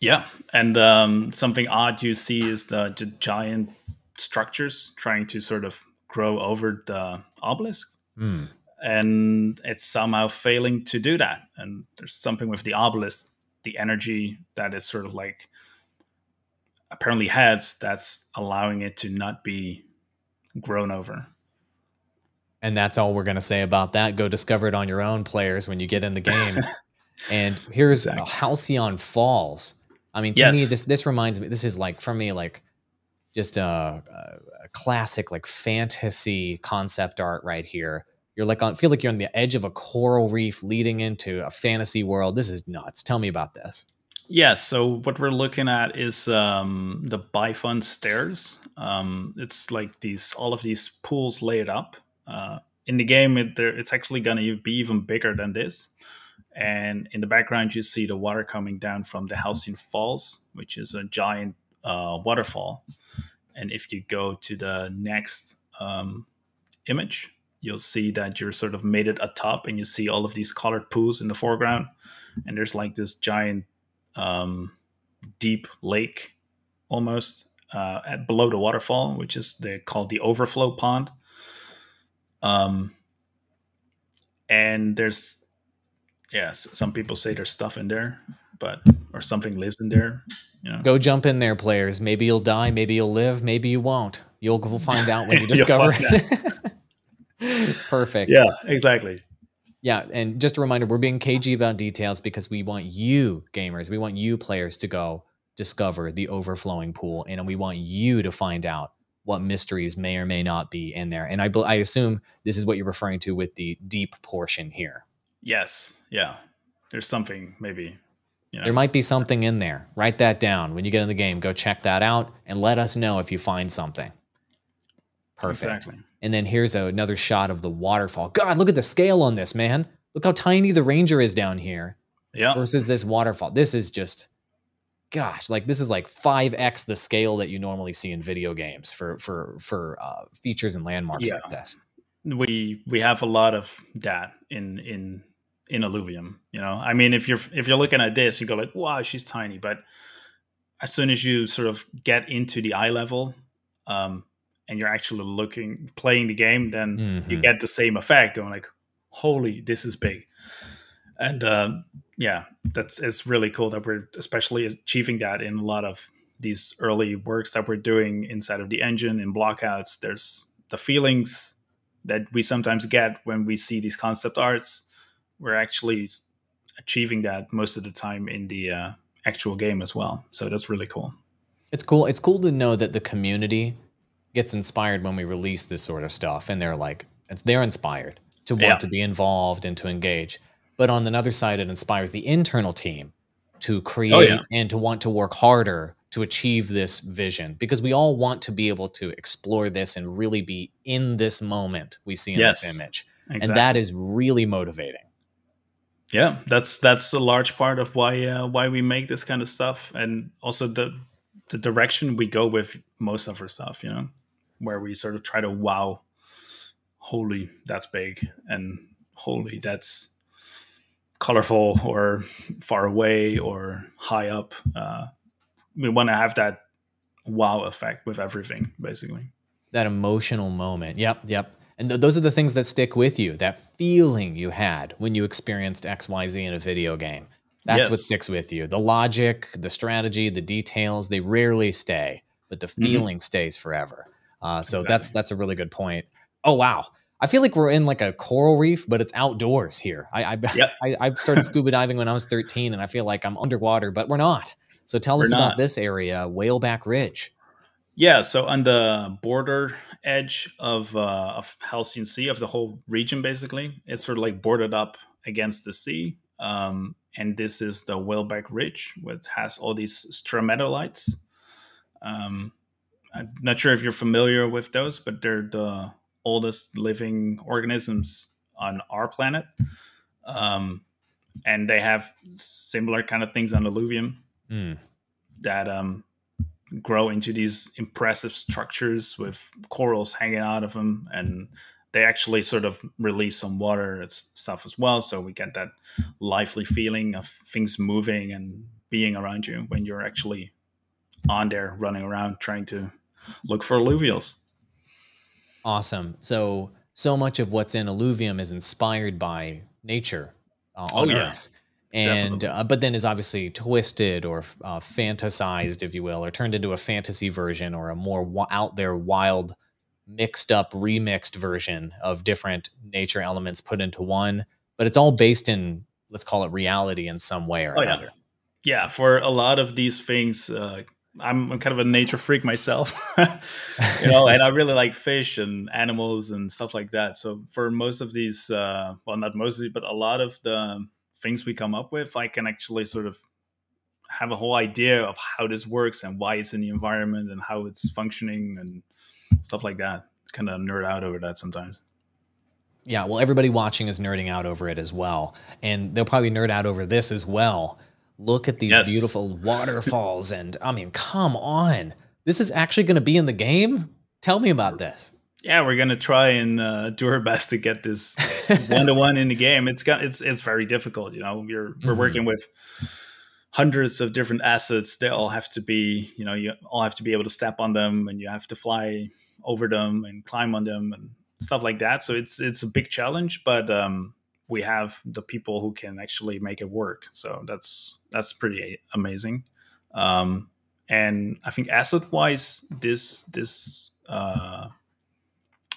yeah, and um, something odd you see is the, giant structures trying to sort of grow over the obelisk, Hmm. and it's somehow failing to do that. And there's something with the obelisk, the energy that is sort of like apparently has that's allowing it to not be grown over. And that's all we're going to say about that. Go discover it on your own, players, when you get in the game. and here's Exactly. Halcyon Falls. I mean, to me, this this reminds me. This is like for me, like just a, a, a classic like fantasy concept art right here. You're like on feel like you're on the edge of a coral reef leading into a fantasy world. This is nuts. Tell me about this. Yes. So what we're looking at is um, the Bifun stairs. Um, it's like these all of these pools laid up. Uh, in the game, it, it's actually going to be even bigger than this. And in the background, you see the water coming down from the Halcyon Falls, which is a giant uh, waterfall. And if you go to the next um, image, you'll see that you're sort of made it atop, and you see all of these colored pools in the foreground. And there's like this giant um, deep lake almost uh, at below the waterfall, which is the called the overflow pond. Um, and there's yes, some people say there's stuff in there, but or something lives in there. You know, Go jump in there, players. Maybe you'll die. Maybe you'll live. Maybe you won't. You'll we'll find out when you discover. it. Perfect. yeah, exactly. Yeah, and just a reminder, we're being cagey about details because we want you gamers, we want you players to go discover the overflowing pool, and we want you to find out what mysteries may or may not be in there. And I, I assume this is what you're referring to with the deep portion here. Yes, yeah. There's something maybe. You know, There might be something in there. Write that down when you get in the game. Go check that out and let us know if you find something. Perfect. Exactly. And then here's a, another shot of the waterfall. God, look at the scale on this, man. Look how tiny the ranger is down here. Yeah. versus this waterfall. This is just, gosh, like this is like five x the scale that you normally see in video games for for for uh, features and landmarks Yeah. like this. we we have a lot of that in in in Illuvium you know i mean if you're if you're looking at this you go like wow she's tiny but as soon as you sort of get into the eye level um and you're actually looking playing the game then you Mhm. get the same effect going like holy this is big and uh, yeah, that's it's really cool that we're especially achieving that in a lot of these early works that we're doing inside of the engine in blockouts. There's the feelings that we sometimes get when we see these concept arts. We're actually achieving that most of the time in the uh, actual game as well. So that's really cool. It's cool. It's cool to know that the community gets inspired when we release this sort of stuff, and they're like, they're inspired to want yeah. to be involved and to engage. But on another side, it inspires the internal team to create oh, yeah. and to want to work harder to achieve this vision because we all want to be able to explore this and really be in this moment we see in yes, this image. Exactly. And that is really motivating. Yeah, that's that's a large part of why uh, why we make this kind of stuff and also the the direction we go with most of our stuff, you know, where we sort of try to wow holy that's big and holy that's colorful or far away or high up. Uh, we want to have that wow effect with everything, basically. That emotional moment. Yep, yep. And th- those are the things that stick with you. That feeling you had when you experienced XYZ in a video game. That's yes. what sticks with you. The logic, the strategy, the details, they rarely stay, but the mm-hmm. feeling mm-hmm. stays forever. Uh, so exactly. that's that's a really good point. Oh wow. I feel like we're in like a coral reef, but it's outdoors here. I I, yep. I, I started scuba diving when I was 13, and I feel like I'm underwater, but we're not. So tell we're us not. about this area, Whaleback Ridge. Yeah, so on the border edge of uh, of Halcyon Sea, of the whole region, basically, it's sort of like bordered up against the sea. Um, and this is the Whaleback Ridge, which has all these stromatolites. Um, I'm not sure if you're familiar with those, but they're the oldest living organisms on our planet. Um, and they have similar kind of things on Illuvium mm. that um, grow into these impressive structures with corals hanging out of them. And they actually sort of release some water and stuff as well. So we get that lively feeling of things moving and being around you when you're actually on there running around trying to look for Illuvials. Awesome. So so much of what's in Illuvium is inspired by nature uh, on oh, yeah. Earth. And uh, but then is obviously twisted or uh, fantasized, if you will, or turned into a fantasy version or a more out there, wild, mixed up, remixed version of different nature elements put into one. But it's all based in, let's call it reality in some way or oh, another. Yeah. yeah. for a lot of these things, uh, I'm, I'm kind of a nature freak myself, you know, and I really like fish and animals and stuff like that. So for most of these, uh, well, not mostly, but a lot of the things we come up with, I can actually sort of have a whole idea of how this works and why it's in the environment and how it's functioning and stuff like that. Kind of nerd out over that sometimes. Yeah, well, everybody watching is nerding out over it as well, and they'll probably nerd out over this as well Look at these yes. beautiful waterfalls. And I mean, come on. This is actually going to be in the game? Tell me about this. Yeah, we're gonna try and uh, do our best to get this one to one in the game. It's got it's it's very difficult. You know, we're we're mm-hmm. working with hundreds of different assets. They all have to be, you know, you all have to be able to step on them, and you have to fly over them and climb on them and stuff like that. So it's it's a big challenge, but um, we have the people who can actually make it work. So that's that's pretty amazing. Um, and I think asset wise, this this uh,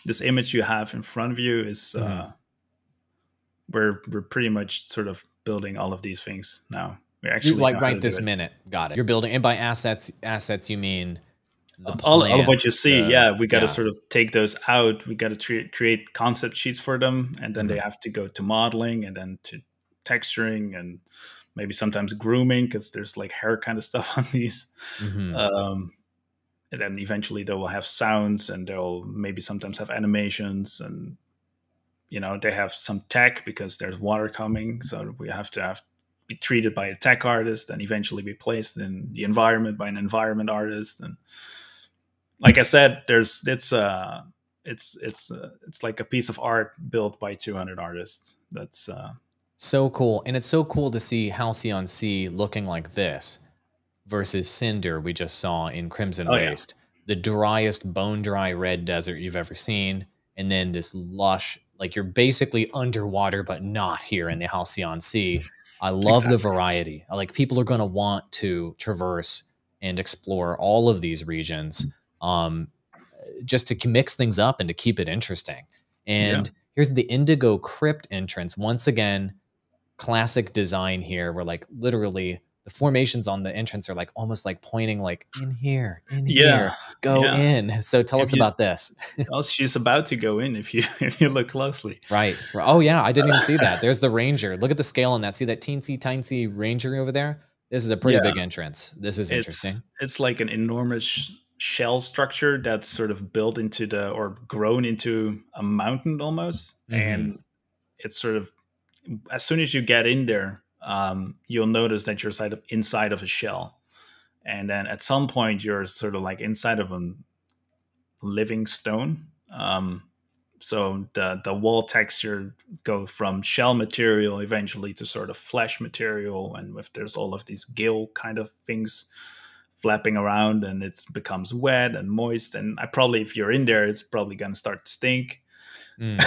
this image you have in front of you is uh, mm-hmm. we're we're pretty much sort of building all of these things now. We actually like right this minute. Got it. You're building, and by assets assets you mean all, all, of what you see yeah we got to yeah. sort of take those out we got to create concept sheets for them and then mm-hmm. they have to go to modeling and then to texturing and maybe sometimes grooming because there's like hair kind of stuff on these mm-hmm. um, and then eventually they will have sounds and they'll maybe sometimes have animations and you know they have some tech because there's water coming so we have to have be treated by a tech artist and eventually be placed in the environment by an environment artist and like I said, there's it's uh it's it's uh, it's like a piece of art built by 200 artists. That's uh so cool, and it's so cool to see Halcyon Sea looking like this versus Cinder we just saw in Crimson oh, Waste, yeah. the driest bone dry red desert you've ever seen, and then this lush, like you're basically underwater, but not here in the Halcyon Sea. I love exactly. the variety. Like people are going to want to traverse and explore all of these regions um, just to mix things up and to keep it interesting. And yeah. here's the Indigo Crypt entrance. Once again, classic design here where like literally the formations on the entrance are like almost like pointing like in here, in yeah. here, go yeah. in. So tell if us you, about this. well, she's about to go in if you if you look closely. Right. Oh yeah, I didn't even see that. There's the ranger. Look at the scale on that. See that teensy tiny ranger over there? This is a pretty yeah. big entrance. This is it's, interesting. It's like an enormous shell structure that's sort of built into the or grown into a mountain almost, mm-hmm. and it's sort of as soon as you get in there, um, you'll notice that you're inside of, inside of a shell, and then at some point you're sort of like inside of a living stone. Um, so the the wall texture go from shell material eventually to sort of flesh material, and if there's all of these gill kind of things flapping around, and it becomes wet and moist, and I probably if you're in there, it's probably gonna start to stink. Mm.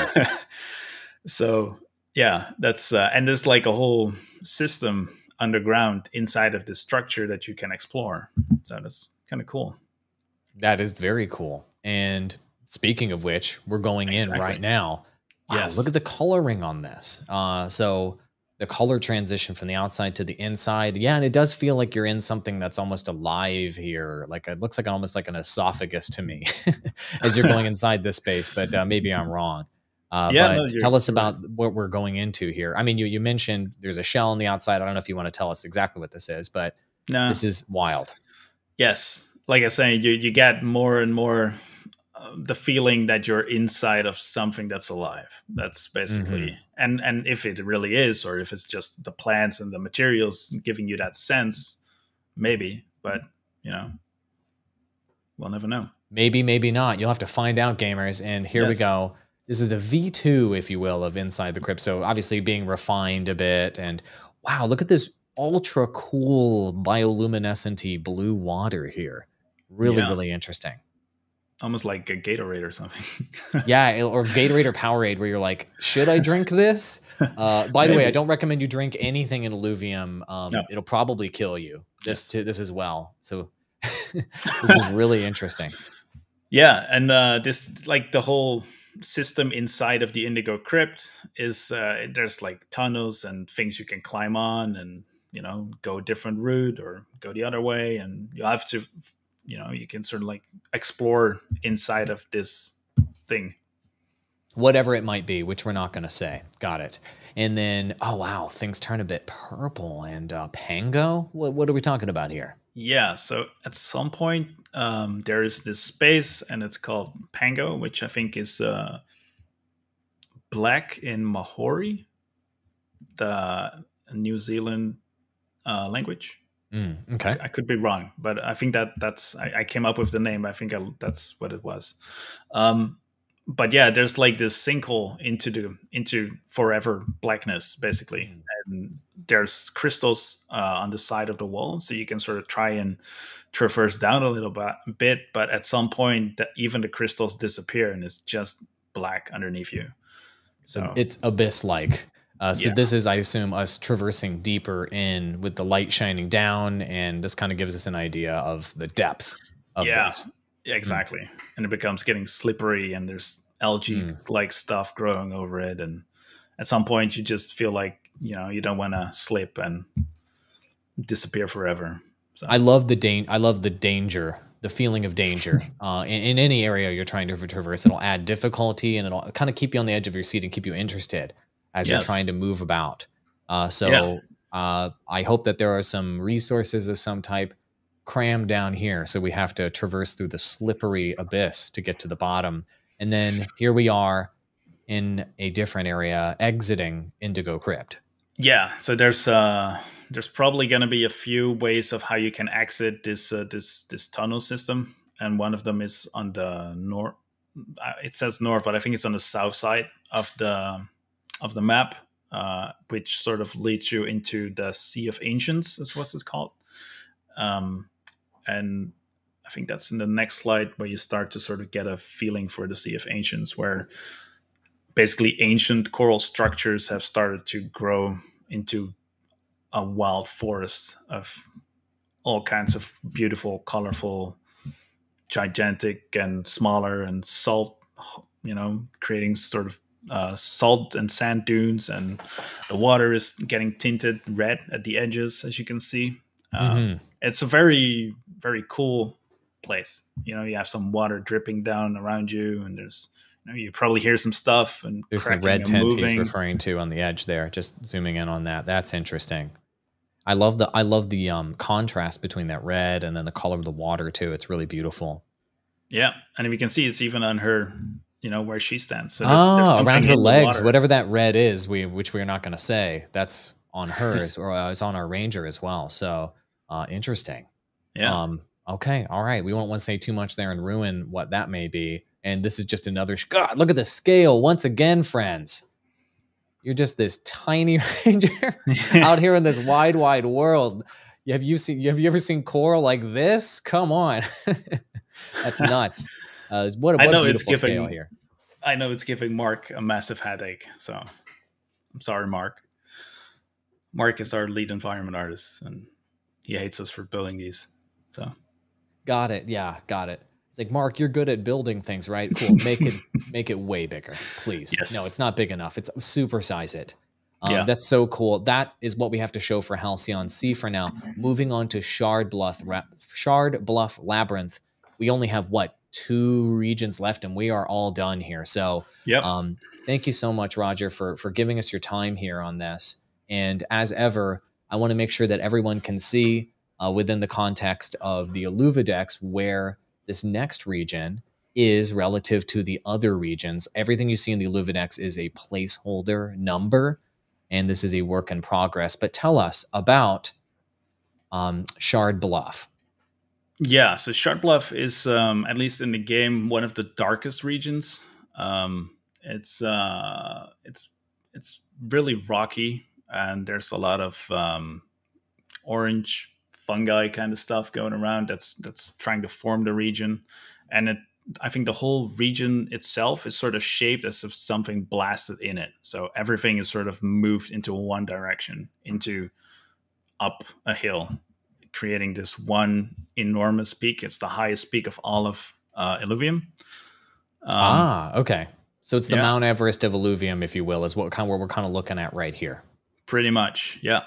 so yeah, that's uh, and there's like a whole system underground inside of the structure that you can explore. So that's kind of cool. That is very cool. And speaking of which, we're going exactly. in right now. Wow, yes. Look at the coloring on this. Uh, so the color transition from the outside to the inside. Yeah, and it does feel like you're in something that's almost alive here. Like it looks like almost like an esophagus to me as you're going inside this space, but uh, maybe I'm wrong. Uh, yeah, but no, tell us about what we're going into here. I mean, you you mentioned there's a shell on the outside. I don't know if you want to tell us exactly what this is, but no. this is wild. Yes, like I say, you you get more and more uh, the feeling that you're inside of something that's alive. That's basically mm-hmm. And and if it really is, or if it's just the plants and the materials giving you that sense, maybe. But you know, we'll never know. Maybe, maybe not. You'll have to find out, gamers. And here yes. we go this is a V2, if you will, of Inside the Crypt. So obviously being refined a bit. And wow, look at this ultra cool bioluminescent blue water here. Really, yeah. really interesting. Almost like a Gatorade or something. yeah, or Gatorade or Powerade, where you're like, should I drink this? Uh, by the way, I don't recommend you drink anything in Illuvium. Um, no. It'll probably kill you. This to, this as well. So this is really interesting. Yeah, and uh, this like the whole system inside of the Indigo Crypt is uh, there's like tunnels and things you can climb on and you know go a different route or go the other way and you have to you know you can sort of like explore inside of this thing. Whatever it might be which we're not going to say. Got it. And then oh wow things turn a bit purple and uh, pango? What, what are we talking about here? Yeah so at some point um, there is this space and it's called Pango, which I think is uh, black in Maori, the New Zealand uh, language. Mm, okay, I could be wrong, but I think that that's I, I came up with the name. I think I, that's what it was. Um, but yeah, there's like this sinkhole into the into forever blackness, basically, mm. and there's crystals uh, on the side of the wall, so you can sort of try and traverse down a little bit, but at some point, even the crystals disappear and it's just black underneath you. So it's abyss like. Uh, so yeah. this is, I assume, us traversing deeper in with the light shining down, and this kind of gives us an idea of the depth of yeah. this. Yeah, exactly. Mm. And it becomes getting slippery, and there's algae like mm. stuff growing over it, and at some point, you just feel like you know you don't want to slip and disappear forever. So. I love the da- I love the danger, the feeling of danger. uh, in, in, any area you're trying to traverse, it'll add difficulty and it'll kind of keep you on the edge of your seat and keep you interested as yes. you're trying to move about. Uh, so yeah. uh, I hope that there are some resources of some type crammed down here. So we have to traverse through the slippery abyss to get to the bottom. And then here we are in a different area, exiting Indigo Crypt. Yeah. So there's uh there's probably going to be a few ways of how you can exit this uh, this this tunnel system, and one of them is on the north. Uh, it says north, but I think it's on the south side of the of the map, uh, which sort of leads you into the Sea of Ancients, is what it's called. Um, and I think that's in the next slide where you start to sort of get a feeling for the Sea of Ancients, where basically ancient coral structures have started to grow into a wild forest of all kinds of beautiful, colorful, gigantic and smaller and salt, you know, creating sort of uh, salt and sand dunes, and the water is getting tinted red at the edges, as you can see. Um, mm-hmm. It's a very, very cool place. You know, you have some water dripping down around you, and there's you, know, you probably hear some stuff and there's the red tint moving. he's referring to on the edge there. Just zooming in on that. That's interesting. I love the I love the um, contrast between that red and then the color of the water too. It's really beautiful. Yeah, and if you can see, it's even on her, you know, where she stands. So there's, oh, there's around her legs, whatever that red is, we which we are not going to say. That's on hers or uh, it's on our ranger as well. So uh, interesting. Yeah. Um, okay. All right. We won't want to say too much there and ruin what that may be. And this is just another. God, look at the scale once again, friends. You're just this tiny ranger out here in this wide, wide world. Have you seen? Have you ever seen coral like this? Come on, that's nuts. Uh, what, what I know a beautiful it's giving, scale here. I know it's giving Mark a massive headache. So I'm sorry, Mark. Mark is our lead environment artist, and he hates us for building these. So got it. Yeah, got it. It's like, Mark, you're good at building things, right? Cool. Make it make it way bigger, please. Yes. No, it's not big enough. It's supersize it. Um, yeah. That's so cool. That is what we have to show for Halcyon Sea for now. Moving on to Shard Bluff, Shard Bluff Labyrinth. We only have what two regions left, and we are all done here. So, yep. Um, thank you so much, Rogier, for for giving us your time here on this. And as ever, I want to make sure that everyone can see uh, within the context of the IlluviDEX where this next region is relative to the other regions. Everything you see in the IlluviDEX is a placeholder number, and this is a work in progress. But tell us about um, Shard Bluff. Yeah, so Shard Bluff is, um, at least in the game, one of the darkest regions. Um, it's uh, it's it's really rocky, and there's a lot of um, orange fungi kind of stuff going around that's that's trying to form the region and it I think the whole region itself is sort of shaped as if something blasted in it. So everything is sort of moved into one direction, into up a hill, creating this one enormous peak. It's the highest peak of all of uh, Illuvium. Um, ah, okay. So it's the yeah. Mount Everest of Illuvium, if you will, is what kind of what we're kind of looking at right here. Pretty much, yeah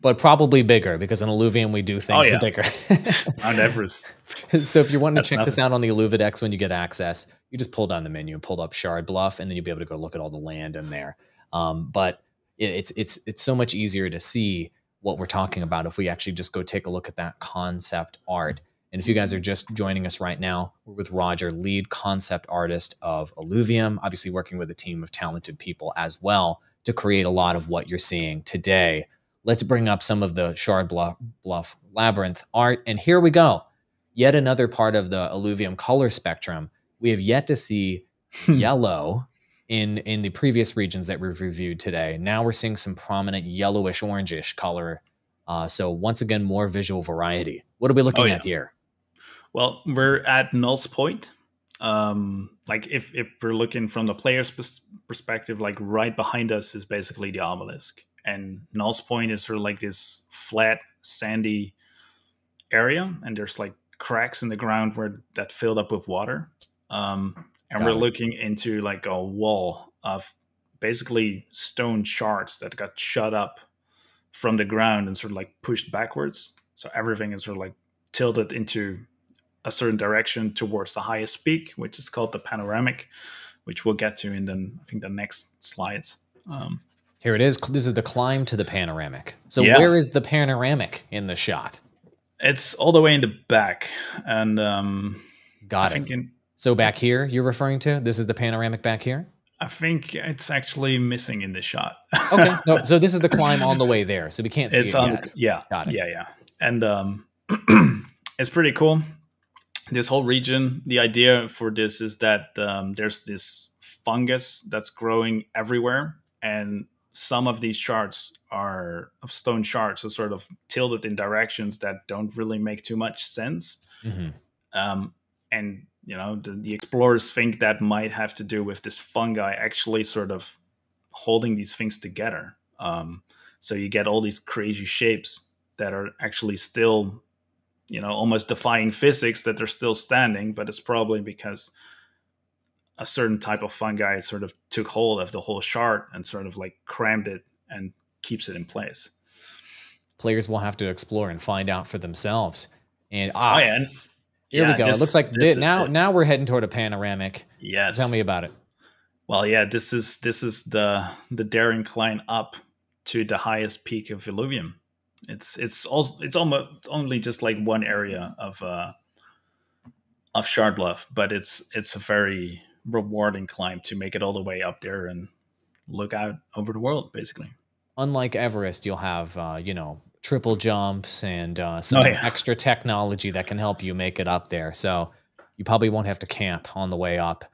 but probably bigger because in Illuvium we do things oh, yeah. bigger. Mount Everest. so if you're want to check nothing. this out on the Illuvidex when you get access, you just pull down the menu and pull up Shard Bluff, and then you'll be able to go look at all the land in there. Um, but it, it's it's it's so much easier to see what we're talking about if we actually just go take a look at that concept art. And if you guys are just joining us right now, we're with Rogier, lead concept artist of Illuvium, obviously working with a team of talented people as well to create a lot of what you're seeing today let's bring up some of the Shard Bluff, Bluff Labyrinth art. And here we go. Yet another part of the Illuvium color spectrum. We have yet to see yellow in, in the previous regions that we've reviewed today. Now we're seeing some prominent yellowish orangish color. Uh, so once again, more visual variety. What are we looking oh, yeah. at here? Well, we're at Null's Point. Um, like if, if we're looking from the player's perspective, like right behind us is basically the obelisk and Null's Point is sort of like this flat, sandy area, and there's like cracks in the ground where that filled up with water. Um, and Got we're it. looking into like a wall of basically stone shards that got shut up from the ground and sort of like pushed backwards. So everything is sort of like tilted into a certain direction towards the highest peak, which is called the panoramic, which we'll get to in the I think the next slides. Um, here it is. This is the climb to the panoramic. So yeah. where is the panoramic in the shot? It's all the way in the back, and um, got I it. In, so back here, you're referring to this is the panoramic back here. I think it's actually missing in this shot. okay, no, so this is the climb on the way there, so we can't see it's it on, yet. Yeah, got it. Yeah, yeah, and um, it's pretty cool. This whole region. The idea for this is that um, there's this fungus that's growing everywhere, and some of these shards are of stone shards, so sort of tilted in directions that don't really make too much sense. Mm-hmm. Um, and you know the, the explorers think that might have to do with this fungi actually sort of holding these things together. Um, so you get all these crazy shapes that are actually still, you know, almost defying physics that they're still standing, but it's probably because a certain type of fungi sort of took hold of the whole shard and sort of like crammed it and keeps it in place. Players will have to explore and find out for themselves. And ah, oh, yeah. Here yeah, we go. It looks like this now now we're heading toward a panoramic. Yes. Tell me about it. Well, yeah, this is this is the the daring climb up to the highest peak of Illuvium. It's it's also it's almost only just like one area of uh of Shard Bluff, but it's it's a very rewarding climb to make it all the way up there and look out over the world, basically. Unlike Everest, you'll have uh, you know triple jumps and uh, some oh, yeah. extra technology that can help you make it up there. So you probably won't have to camp on the way up.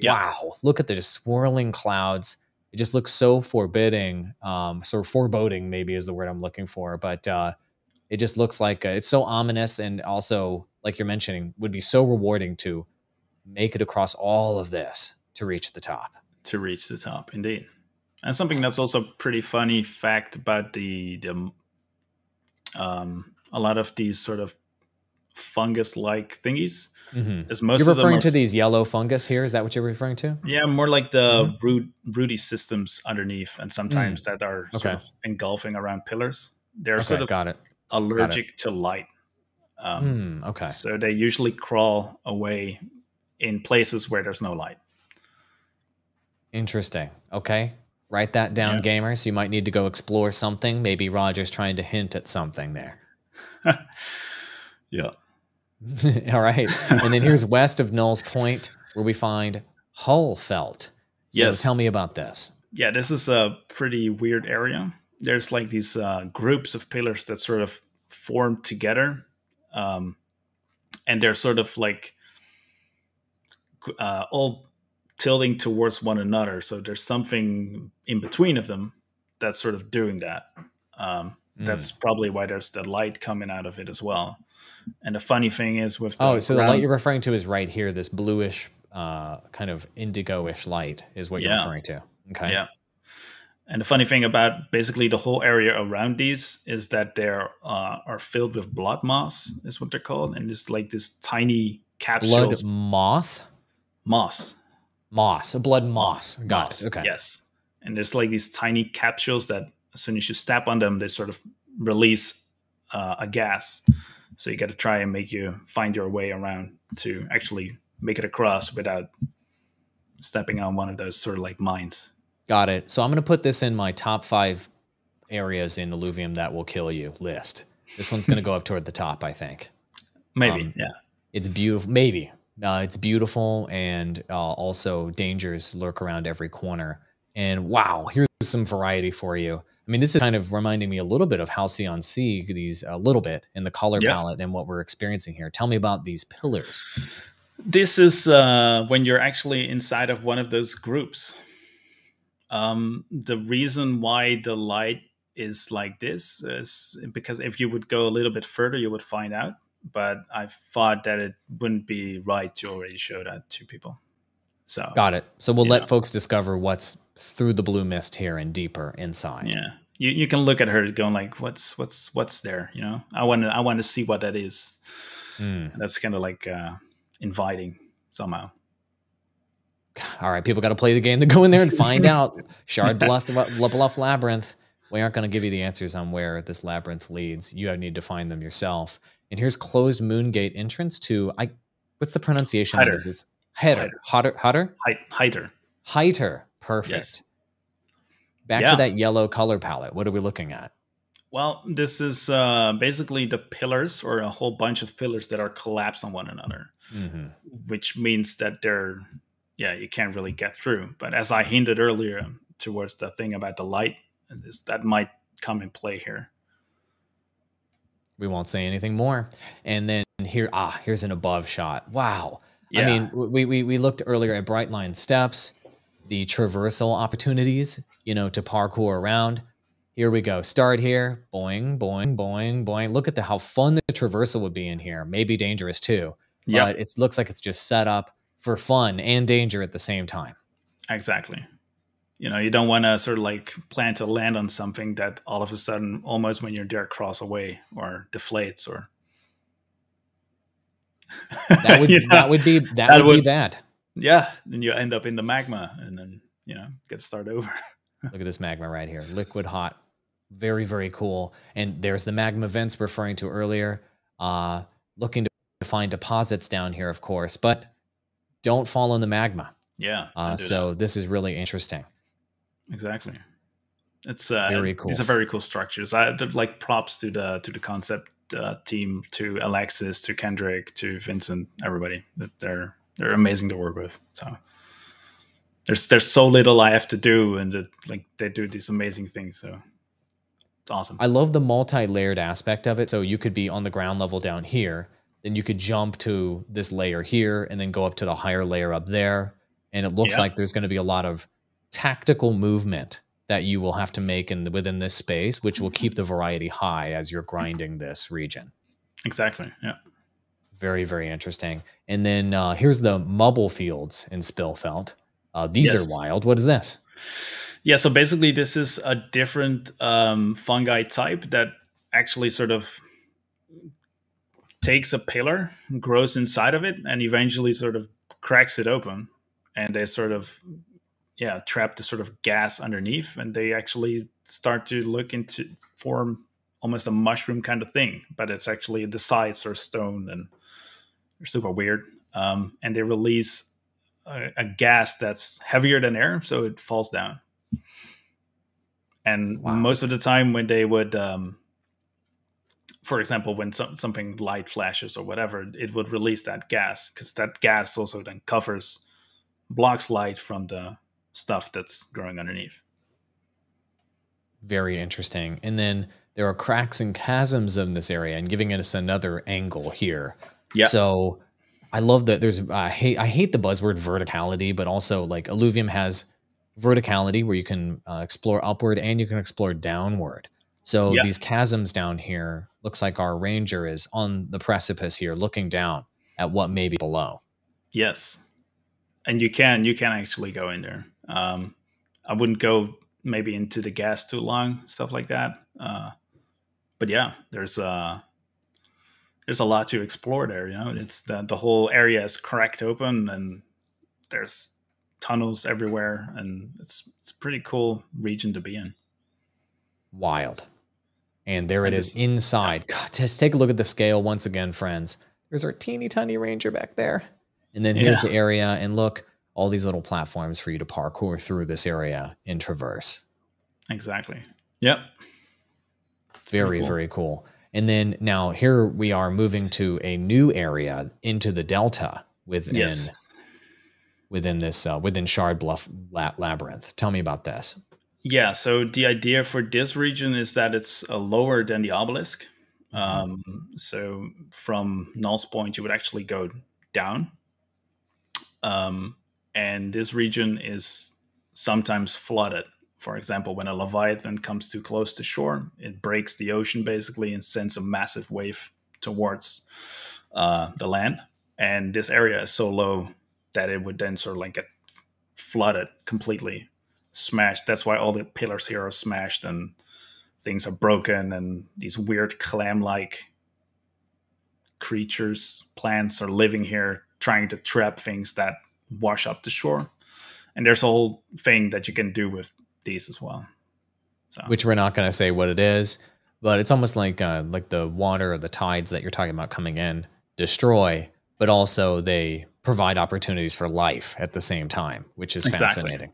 Yeah. Wow, look at the just swirling clouds. It just looks so forbidding, um, so foreboding maybe is the word I'm looking for. But uh, it just looks like uh, it's so ominous and also, like you're mentioning, would be so rewarding to make it across all of this to reach the top. To reach the top, indeed. And something that's also pretty funny fact about the the um, a lot of these sort of fungus-like thingies. Mm-hmm. Is most you're referring to these yellow fungus here? Is that what you're referring to? Yeah, more like the mm-hmm. root rooty systems underneath, and sometimes mm. that are okay. of engulfing around pillars. They're okay, sort of got it. allergic got it. to light. Um, mm, okay. So they usually crawl away in places where there's no light. Interesting. Okay. Write that down, yeah. gamers. You might need to go explore something. Maybe Rogier's trying to hint at something there. yeah. All right. and then here's west of Null's Point, where we find Hullfelt. So yes. tell me about this. Yeah, this is a pretty weird area. There's like these uh, groups of pillars that sort of form together. Um, and they're sort of like uh, all tilting towards one another. So there's something in between of them that's sort of doing that. Um, mm. That's probably why there's the light coming out of it as well. And the funny thing is with oh, so the light you're referring to is right here. This bluish, uh, kind of indigo-ish light is what you're referring to. Okay. Yeah. And the funny thing about basically the whole area around these is that they uh, are filled with blood moss, is what they're called, and it's like this tiny capsules. Blood moth. Moss. Moss, a blood moss. Got moss, it. Okay. Yes. And there's like these tiny capsules that as soon as you step on them, they sort of release uh, a gas. So you got to try and make you find your way around to actually make it across without stepping on one of those sort of like mines. Got it. So I'm going to put this in my top five areas in Illuvium that will kill you list. This one's going to go up toward the top, I think. Maybe, um, yeah. It's beautiful. Maybe. Uh, it's beautiful, and uh, also dangers lurk around every corner. And wow, here's some variety for you. I mean, this is kind of reminding me a little bit of Halcyon Sea, these a little bit in the color yep. palette and what we're experiencing here. Tell me about these pillars. This is uh, when you're actually inside of one of those groups. Um, the reason why the light is like this is because if you would go a little bit further, you would find out but I thought that it wouldn't be right to already show that to people. So got it. So we'll let know. folks discover what's through the blue mist here and deeper inside. Yeah, you you can look at her going like, what's what's what's there? You know, I want to I want to see what that is. Mm. That's kind of like uh, inviting somehow. All right, people got to play the game to go in there and find out. Shard Bluff, Bluff Labyrinth. We aren't going to give you the answers on where this labyrinth leads. You need to find them yourself. And here's closed moon gate entrance to I. What's the pronunciation Heider. of this? Is Heider. Heider. Heider. Heider. Heider. Perfect. Yes. Back yeah. to that yellow color palette. What are we looking at? Well, this is uh, basically the pillars or a whole bunch of pillars that are collapsed on one another, mm-hmm. which means that they're, yeah, you can't really get through. But as I hinted earlier towards the thing about the light, that might come in play here we won't say anything more. And then here, ah, here's an above shot. Wow. Yeah. I mean, we, we, we looked earlier at Brightland Steppes, the traversal opportunities, you know, to parkour around. here we go. Start here. Boing, boing, boing, boing. Look at the how fun the traversal would be in here. Maybe dangerous too. Yeah. But it looks like it's just set up for fun and danger at the same time. Exactly. You know, you don't want to sort of like plan to land on something that all of a sudden, almost when you're there, cross away or deflates or. that would you know, that would be that, that would, would, be bad. Yeah, and you end up in the magma, and then you know get to start over. Look at this magma right here, liquid hot, very very cool. And there's the magma vents referring to earlier. Uh, looking to find deposits down here, of course, but don't fall in the magma. Yeah. Uh, so that. this is really interesting. Exactly. It's uh, very cool. These are very cool structures. I like props to the to the concept uh, team, to Alexis, to Kendrick, to Vincent, everybody. That they're they're amazing to work with. So there's there's so little I have to do, and that, like they do these amazing things. So it's awesome. I love the multi-layered aspect of it. So you could be on the ground level down here, then you could jump to this layer here, and then go up to the higher layer up there. And it looks like there's going to be a lot of tactical movement that you will have to make in the, within this space, which will keep the variety high as you're grinding this region. Exactly. Yeah. Very, very interesting. And then uh, here's the mubble fields in Spillfelt. Uh, these yes. are wild. What is this? Yeah, so basically, this is a different um, fungi type that actually sort of takes a pillar, grows inside of it, and eventually sort of cracks it open. And they sort of, yeah, trap the sort of gas underneath, and they actually start to look into form almost a mushroom kind of thing, but it's actually the sides are stone and they're super weird. Um, and they release a, a, gas that's heavier than air, so it falls down. And wow. most of the time, when they would, um, for example, when some, something light flashes or whatever, it would release that gas because that gas also then covers, blocks light from the stuff that's growing underneath. Very interesting. And then there are cracks and chasms in this area and giving us another angle here. Yeah. So I love that there's I hate I hate the buzzword verticality, but also like Illuvium has verticality where you can uh, explore upward and you can explore downward. So yeah. these chasms down here looks like our ranger is on the precipice here, looking down at what may be below. Yes, and you can you can actually go in there. Um, I wouldn't go maybe into the gas too long, stuff like that. Uh, but yeah, there's uh there's a lot to explore there. You know, it's the the whole area is cracked open and there's tunnels everywhere, and it's it's a pretty cool region to be in. Wild, and there it is inside. God, just take a look at the scale once again, friends. There's our teeny tiny ranger back there, and then here's yeah. the area, and look, all these little platforms for you to parkour through this area and traverse. Exactly. Yep. Very, cool. very cool. And then now here we are moving to a new area into the delta within yes. within this uh, within Shard Bluff Labyrinth. Tell me about this. Yeah, so the idea for this region is that it's uh, lower than the obelisk. Mm-hmm. Um, so from Null's Point, you would actually go down. Um, and this region is sometimes flooded for example, when a leviathan comes too close to shore, it breaks the ocean basically and sends a massive wave towards uh, the land. And this area is so low that it would then sort of like get flooded completely, smashed. That's why all the pillars here are smashed and things are broken, and these weird clam like creatures, plants are living here trying to trap things that wash up the shore. And there's a whole thing that you can do with these as well. So. Which we're not going to say what it is, but it's almost like uh, like the water or the tides that you're talking about coming in destroy, but also they provide opportunities for life at the same time, which is exactly. fascinating.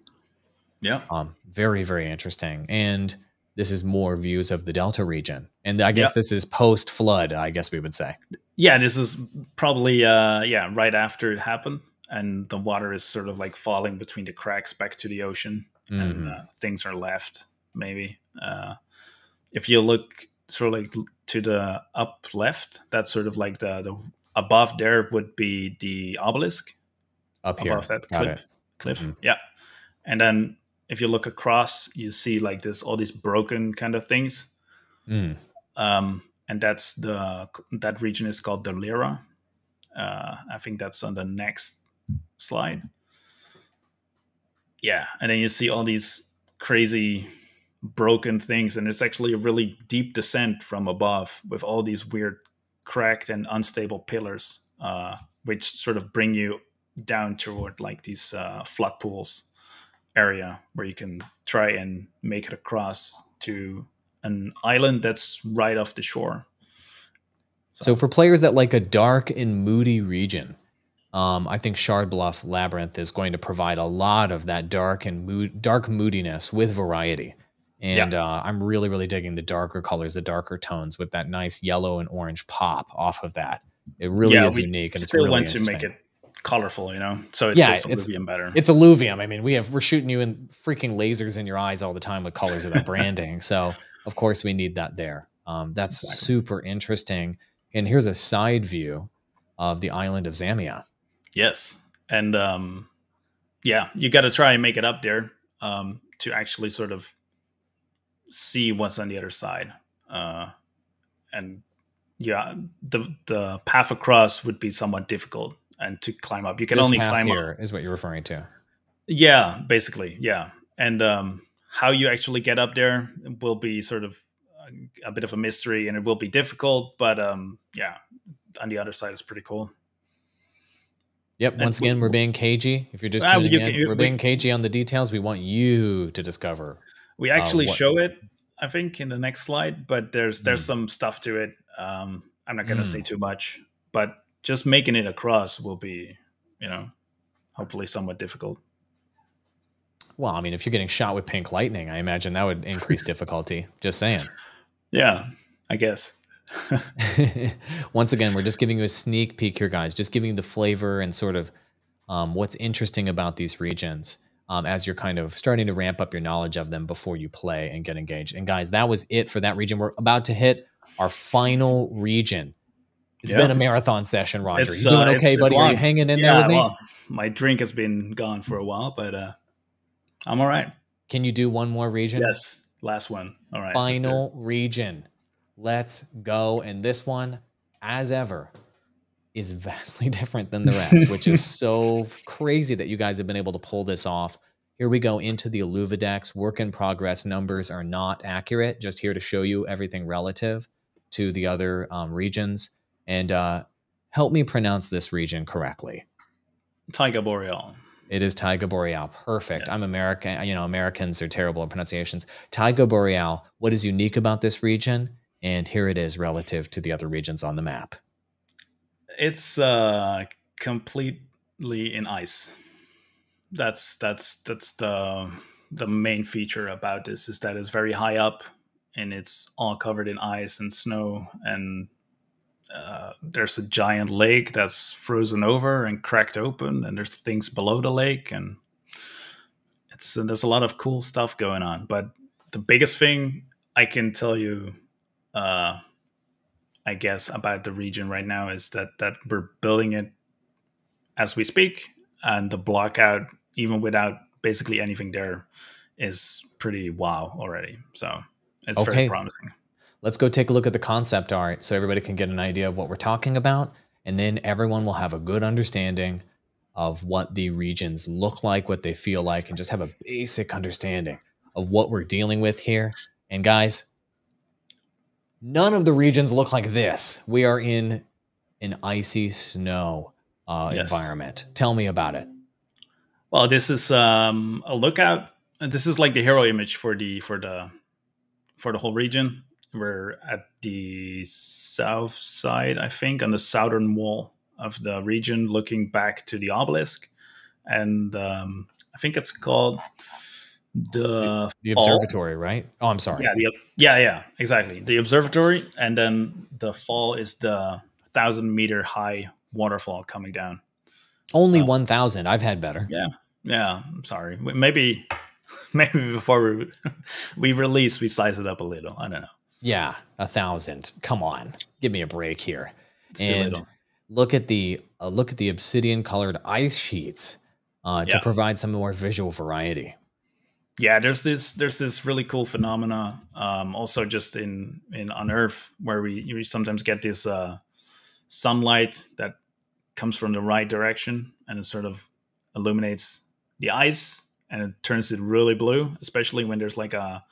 Yeah. Um, very very interesting, and this is more views of the Delta region, and I guess this is post flood. I guess we would say. Yeah, this is probably uh, yeah right after it happened, and the water is sort of like falling between the cracks back to the ocean mm-hmm. and uh, things are left. Maybe uh, if you look sort of like to the up left, that's sort of like the the above there would be the obelisk up here above that cliff. Cliff, mm-hmm. yeah, and then if you look across, you see like this all these broken kind of things. Mm. Um, and that's the that region is called the Lyra. Uh, I think that's on the next slide. Yeah, and then you see all these crazy broken things, and it's actually a really deep descent from above with all these weird cracked and unstable pillars, uh, which sort of bring you down toward like these uh, flood pools area where you can try and make it across to an island that's right off the shore. So, so for players that like a dark and moody region, um, I think Shard Bluff Labyrinth is going to provide a lot of that dark and mood, dark moodiness with variety. And yeah. uh, I'm really, really digging the darker colors, the darker tones with that nice yellow and orange pop off of that. It really yeah, is unique, and it's really want to make it colorful, you know. So it yeah, it's, better. It's illuvium. I mean, we have we're shooting you in freaking lasers in your eyes all the time with colors of that branding. So of course we need that there. Um, that's exactly. super interesting. And here's a side view of the island of Zamia. Yes, and um, yeah, you got to try and make it up there um, to actually sort of see what's on the other side. Uh, and yeah, the the path across would be somewhat difficult and to climb up. You can this only climb here up. Is what you're referring to. Yeah, basically, yeah. And um, how you actually get up there will be sort of a, a bit of a mystery, and it will be difficult. But um, yeah, on the other side is pretty cool. Yep. Once again, we're being cagey. If you're just tuning you, in, we're being cagey on the details. We want you to discover. We actually uh, show it, I think, in the next slide. But there's there's mm. some stuff to it. Um, I'm not going to mm. say too much, but just making it across will be, you know, hopefully somewhat difficult. Well, I mean, if you're getting shot with pink lightning, I imagine that would increase difficulty. Just saying. Yeah, I guess. Once again, we're just giving you a sneak peek here, guys. Just giving you the flavor and sort of um, what's interesting about these regions um, as you're kind of starting to ramp up your knowledge of them before you play and get engaged. And guys, that was it for that region. We're about to hit our final region. It's been a marathon session, Rogier. It's, you doing uh, okay, it's, buddy? It's Are you hanging in yeah, there with me? Well, my drink has been gone for a while, but uh, I'm all right. Can you do one more region? Yes, last one. All right. Final region. Let's go. And this one, as ever, is vastly different than the rest, which is so crazy that you guys have been able to pull this off. Here we go into the IlluviDEX. Work in progress numbers are not accurate. Just here to show you everything relative to the other um, regions. And uh, help me pronounce this region correctly. Taiga Boreal. It is Taiga Boreal. Perfect. Yes. I'm American. You know, Americans are terrible at pronunciations. Taiga Boreal. What is unique about this region? And here it is relative to the other regions on the map. It's uh, completely in ice. That's that's that's the the main feature about this is that it's very high up and it's all covered in ice and snow and uh, there's a giant lake that's frozen over and cracked open, and there's things below the lake, and it's and there's a lot of cool stuff going on. But the biggest thing I can tell you, uh, I guess, about the region right now is that that we're building it as we speak, and the block out, even without basically anything there, is pretty wow already. So it's okay. very promising let's go take a look at the concept art so everybody can get an idea of what we're talking about. And then everyone will have a good understanding of what the regions look like, what they feel like, and just have a basic understanding of what we're dealing with here. And guys, none of the regions look like this. We are in an icy snow uh, yes. environment. Tell me about it. Well, this is um, a lookout. This is like the hero image for the for the for the whole region. We're at the south side, I think, on the southern wall of the region, looking back to the obelisk. And um, I think it's called the the observatory, right? Oh, I'm sorry. Yeah, the, yeah, yeah, exactly. The observatory, and then the fall is the thousand meter high waterfall coming down. Only um, one thousand. I've had better. Yeah, yeah. I'm sorry. Maybe, maybe before we we release, we size it up a little. I don't know. Yeah, a thousand. Come on, give me a break here. It's and look at the uh, look at the obsidian colored ice sheets uh, yeah. to provide some more visual variety. Yeah, there's this there's this really cool phenomena. Um, also, just in in on Earth, where we you sometimes get this uh, sunlight that comes from the right direction and it sort of illuminates the ice and it turns it really blue, especially when there's like a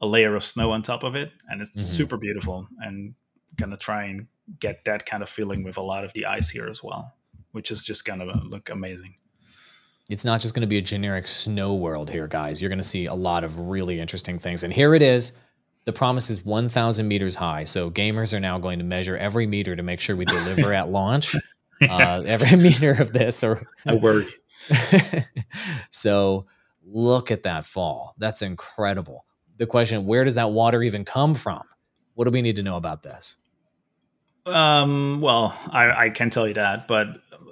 a layer of snow on top of it, and it's mm-hmm. super beautiful. And gonna try and get that kind of feeling with a lot of the ice here as well, which is just gonna look amazing. It's not just going to be a generic snow world here, guys. You're going to see a lot of really interesting things. And here it is. The promise is 1,000 meters high. So gamers are now going to measure every meter to make sure we deliver at launch. Uh, every meter of this, or I worry. so look at that fall. That's incredible. The question: Where does that water even come from? What do we need to know about this? Um. Well, I, I can tell you that, but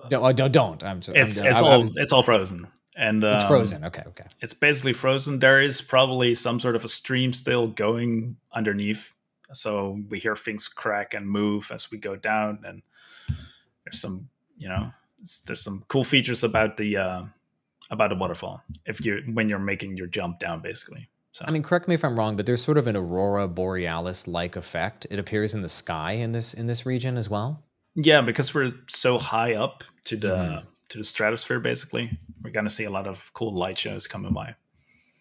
don't uh, don't. don't. I'm just, it's I'm, it's I, all was, it's all frozen, and um, it's frozen. Okay, okay. It's basically frozen. There is probably some sort of a stream still going underneath, so we hear things crack and move as we go down, and there's some you know there's some cool features about the uh, about the waterfall if you when you're making your jump down, basically. So. I mean, correct me if I'm wrong, but there's sort of an aurora borealis like effect. It appears in the sky in this in this region as well. Yeah, because we're so high up to the mm-hmm. to the stratosphere, basically, we're gonna see a lot of cool light shows coming by.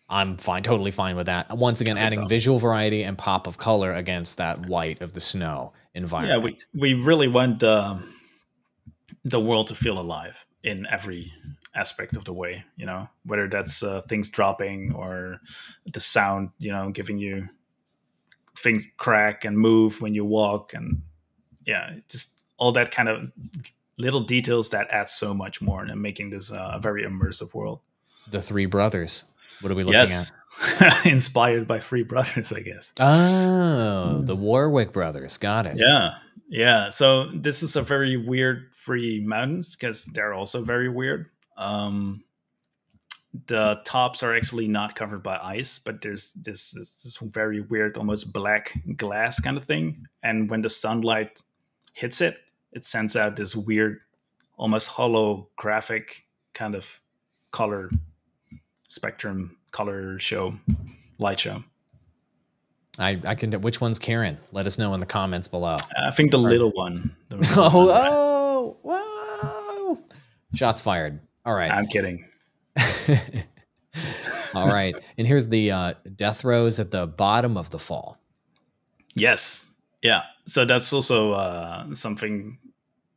I'm fine, totally fine with that. Once again, adding so. visual variety and pop of color against that white of the snow environment. Yeah, we we really want the the world to feel alive in every aspect of the way. You know, whether that's uh, things dropping or the sound, you know, giving you things crack and move when you walk, and yeah, just all that kind of little details that add so much more and making this uh, a very immersive world. The Three Brothers. What are we looking yes. at? Inspired by Three Brothers, I guess. Oh, the Warwick brothers. Got it. Yeah. Yeah. So this is a very weird free mountains because they're also very weird. Um, the tops are actually not covered by ice, but there's this, this, this very weird, almost black glass kind of thing. And when the sunlight hits it, it sends out this weird, almost holographic kind of color spectrum, color show, light show. I, I can. Which one's Karen? Let us know in the comments below. I think the little one. The oh, oh, whoa! Shots fired. All right. I'm kidding. All right, and here's the uh, death rows at the bottom of the fall. Yes. Yeah. So that's also uh, something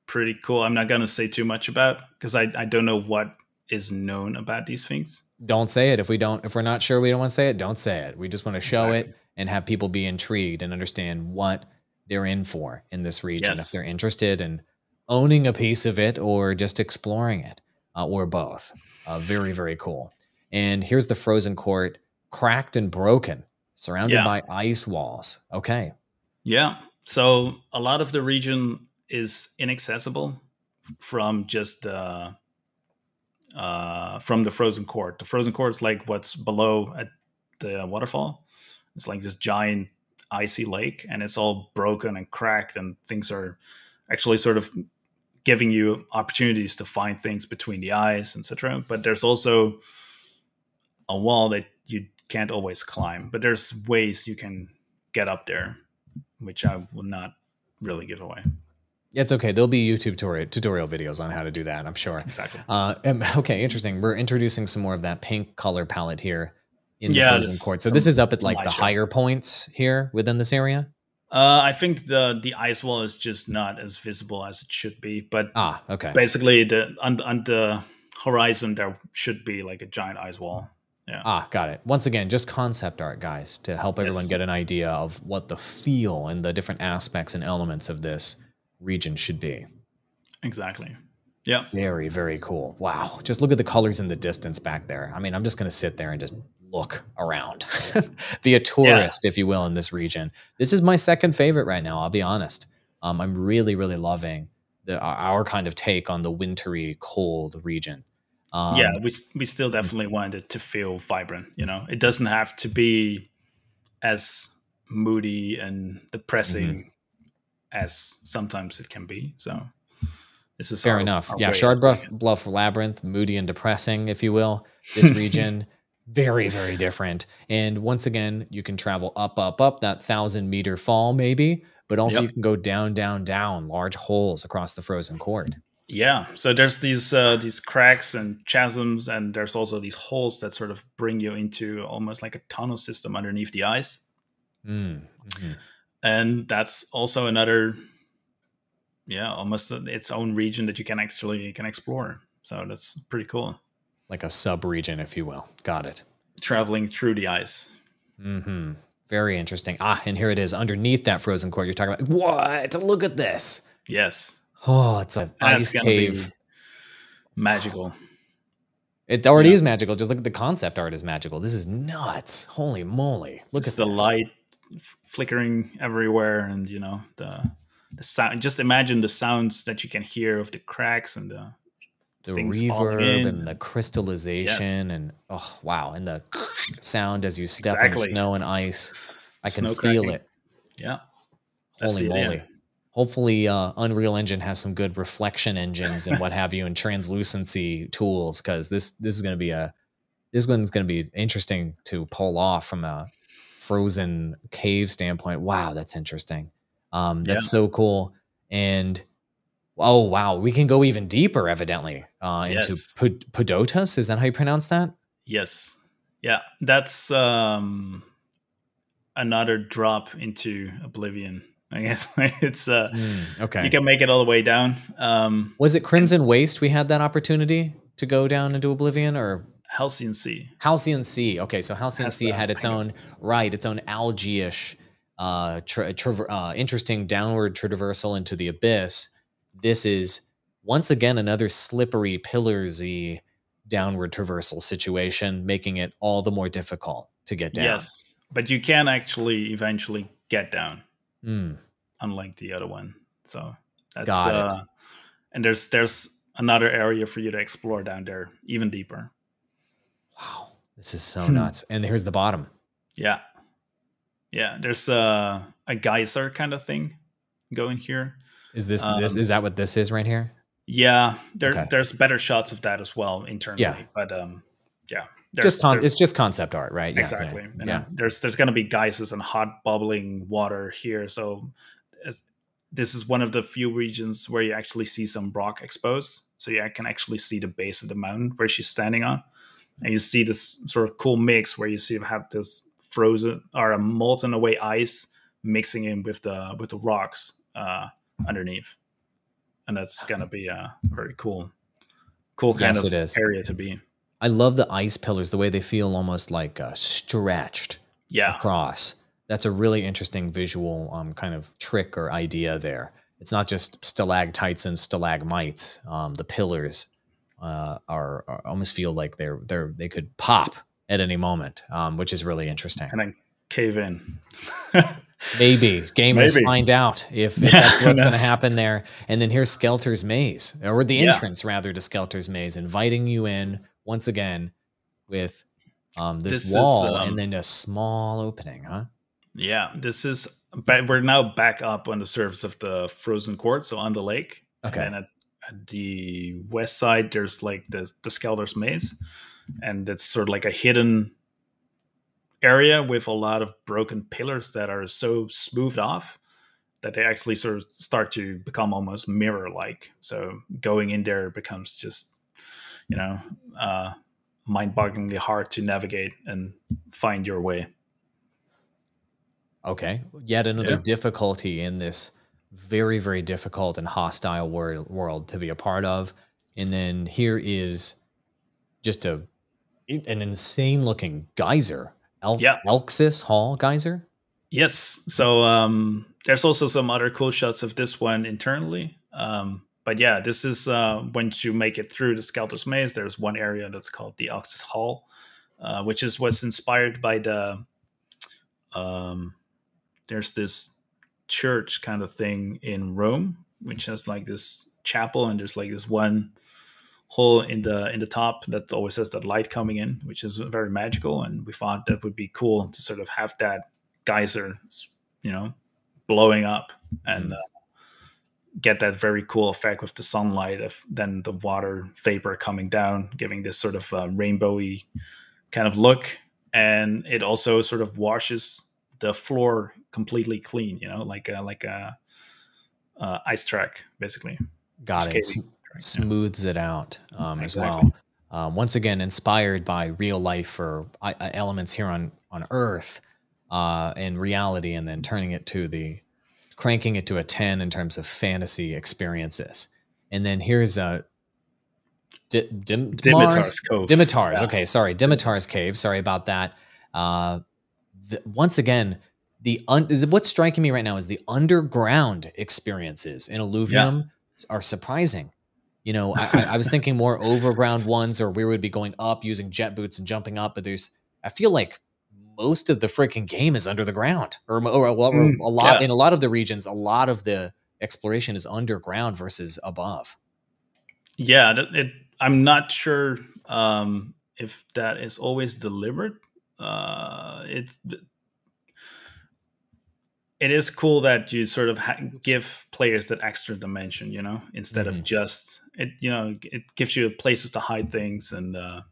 pretty cool. I'm not gonna say too much about because I, I don't know what is known about these things. Don't say it if we don't if we're not sure we don't want to say it. Don't say it. We just want to show exactly. it and have people be intrigued and understand what they're in for in this region yes. if they're interested in owning a piece of it or just exploring it uh, or both. Uh, very very cool. And here's the frozen court, cracked and broken, surrounded yeah. by ice walls. Okay. Yeah. So a lot of the region is inaccessible from just uh, uh, from the frozen court. The frozen court is like what's below at the waterfall. It's like this giant icy lake, and it's all broken and cracked, and things are actually sort of giving you opportunities to find things between the ice, etc. But there's also a wall that you can't always climb, but there's ways you can get up there, which I will not really give away. It's okay. There'll be YouTube tutorial, tutorial videos on how to do that, I'm sure. Exactly. Uh, okay, interesting. We're introducing some more of that pink color palette here in yeah, the frozen court. So some, this is up at like the show. higher points here within this area? Uh, I think the the ice wall is just not as visible as it should be. But ah, okay. Basically, the on, on the horizon there should be like a giant ice wall. Yeah. Ah, got it. Once again, just concept art, guys, to help everyone yes. get an idea of what the feel and the different aspects and elements of this region should be. Exactly. Yeah. Very, very cool. Wow. Just look at the colors in the distance back there. I mean, I'm just going to sit there and just look around, be a tourist, yeah. if you will, in this region. This is my second favorite right now. I'll be honest. Um, I'm really, really loving the, our kind of take on the wintry, cold region. Um, yeah, we we still definitely want it to feel vibrant. You know, it doesn't have to be as moody and depressing mm-hmm as sometimes it can be. So this is fair our, enough. Our yeah, Shard Bluff, Bluff Labyrinth, moody and depressing, if you will. This region very very different and once again you can travel up up up that thousand meter fall maybe but also yep. you can go down down down large holes across the frozen court yeah so there's these uh, these cracks and chasms and there's also these holes that sort of bring you into almost like a tunnel system underneath the ice mm. mm-hmm. and that's also another yeah almost its own region that you can actually can explore so that's pretty cool like a sub region, if you will. Got it. Traveling through the ice. Mm-hmm. Very interesting. Ah, and here it is underneath that frozen core you're talking about. What? Look at this. Yes. Oh, it's an ice cave. Magical. It already yeah. is magical. Just look at the concept art is magical. This is nuts. Holy moly. Look it's at the this. light flickering everywhere and you know the the sound just imagine the sounds that you can hear of the cracks and the the reverb and the crystallization yes. and oh wow and the sound as you step exactly. on snow and ice i can snow feel cracking. it yeah That's holy moly hopefully uh, unreal engine has some good reflection engines and what have you and translucency tools because this this is going to be a this one's going to be interesting to pull off from a frozen cave standpoint wow that's interesting um that's yeah. so cool and Oh wow, we can go even deeper, evidently, uh, into yes. Podotas. Is that how you pronounce that? Yes. Yeah, that's um, another drop into oblivion. I guess it's uh, mm, okay. You can make it all the way down. Um, Was it Crimson Waste? We had that opportunity to go down into oblivion, or Halcyon Sea. Halcyon Sea. Okay, so Halcyon Sea had its own right, its own algae-ish, uh, uh, interesting downward traversal into the abyss this is once again another slippery, pillarsy downward traversal situation, making it all the more difficult to get down. Yes, but you can actually eventually get down, mm. unlike the other one. So that's Got uh, and there's there's another area for you to explore down there, even deeper. Wow, this is so nuts! And here's the bottom. Yeah, yeah. There's a a geyser kind of thing going here. Is this um, this is that what this is right here? Yeah, there okay. there's better shots of that as well internally. Yeah. But um yeah. Just con- it's just concept art, right? Yeah, exactly. Yeah. yeah. There's there's gonna be geysers and hot bubbling water here. So this is one of the few regions where you actually see some rock exposed. So you can actually see the base of the mountain where she's standing on. And you see this sort of cool mix where you see you have this frozen or a molten away ice mixing in with the with the rocks. Uh, underneath, and that's gonna be a very cool, cool kind yes, of it is. area to be. I love the ice pillars, the way they feel almost like uh, stretched yeah. across. That's a really interesting visual um, kind of trick or idea there. It's not just stalactites and stalagmites. Um, the pillars uh, are, are, almost feel like they're they're they could pop at any moment, um, which is really interesting. And then cave in. Maybe gamers Maybe. find out if, if that's what's going to happen there. And then here's Skelter's Maze, or the entrance yeah. rather to Skelter's Maze, inviting you in once again with um, this, this wall is, um, and then a small opening, huh? Yeah, this is. We're now back up on the surface of the frozen court, so on the lake. Okay. And at, at the west side, there's like the the Skelter's Maze, and it's sort of like a hidden area with a lot of broken pillars that are so smoothed off that they actually sort of start to become almost mirror like. So going in there becomes just, you know, uh, mind bogglingly hard to navigate and find your way. Okay. Yet another yeah. difficulty in this very, very difficult and hostile wor- world to be a part of. And then here is just a an insane looking geyser El- yeah. Elxis Hall geyser? Yes. So um, there's also some other cool shots of this one internally. Um, but yeah, this is uh, once you make it through the Skelter's Maze, there's one area that's called the Elxis Hall, uh, which is what's inspired by the. Um, there's this church kind of thing in Rome, which has like this chapel, and there's like this one hole in the in the top that always has that light coming in, which is very magical. And we thought that would be cool to sort of have that geyser, you know, blowing up and mm. uh, get that very cool effect with the sunlight of then the water vapor coming down, giving this sort of uh, rainbowy kind of look, and it also sort of washes the floor completely clean. You know, like a, like a uh, ice track, basically. Got it. smooths it out um, exactly. as well. Um, once again, inspired by real life or uh, elements here on on Earth uh, in reality, and then turning it to the cranking it to a ten in terms of fantasy experiences. And then here's a D- Dim- Dimitar's Cove. Dimitar's. Yeah. Okay, sorry, Dimitar's Cave. Sorry about that. Uh, the, once again, the un- what's striking me right now is the underground experiences in Illuvium yeah. are surprising. You know, I, I, was thinking more overground ones, or we would be going up using jet boots and jumping up. But there's, I feel like most of the freaking game is under the ground, or, or, or, or mm, a lot yeah. in a lot of the regions. A lot of the exploration is underground versus above. Yeah, it, I'm not sure um, if that is always deliberate. Uh, it's it is cool that you sort of ha- give players that extra dimension, you know, instead mm-hmm. of just it. You know, it gives you places to hide things, and uh,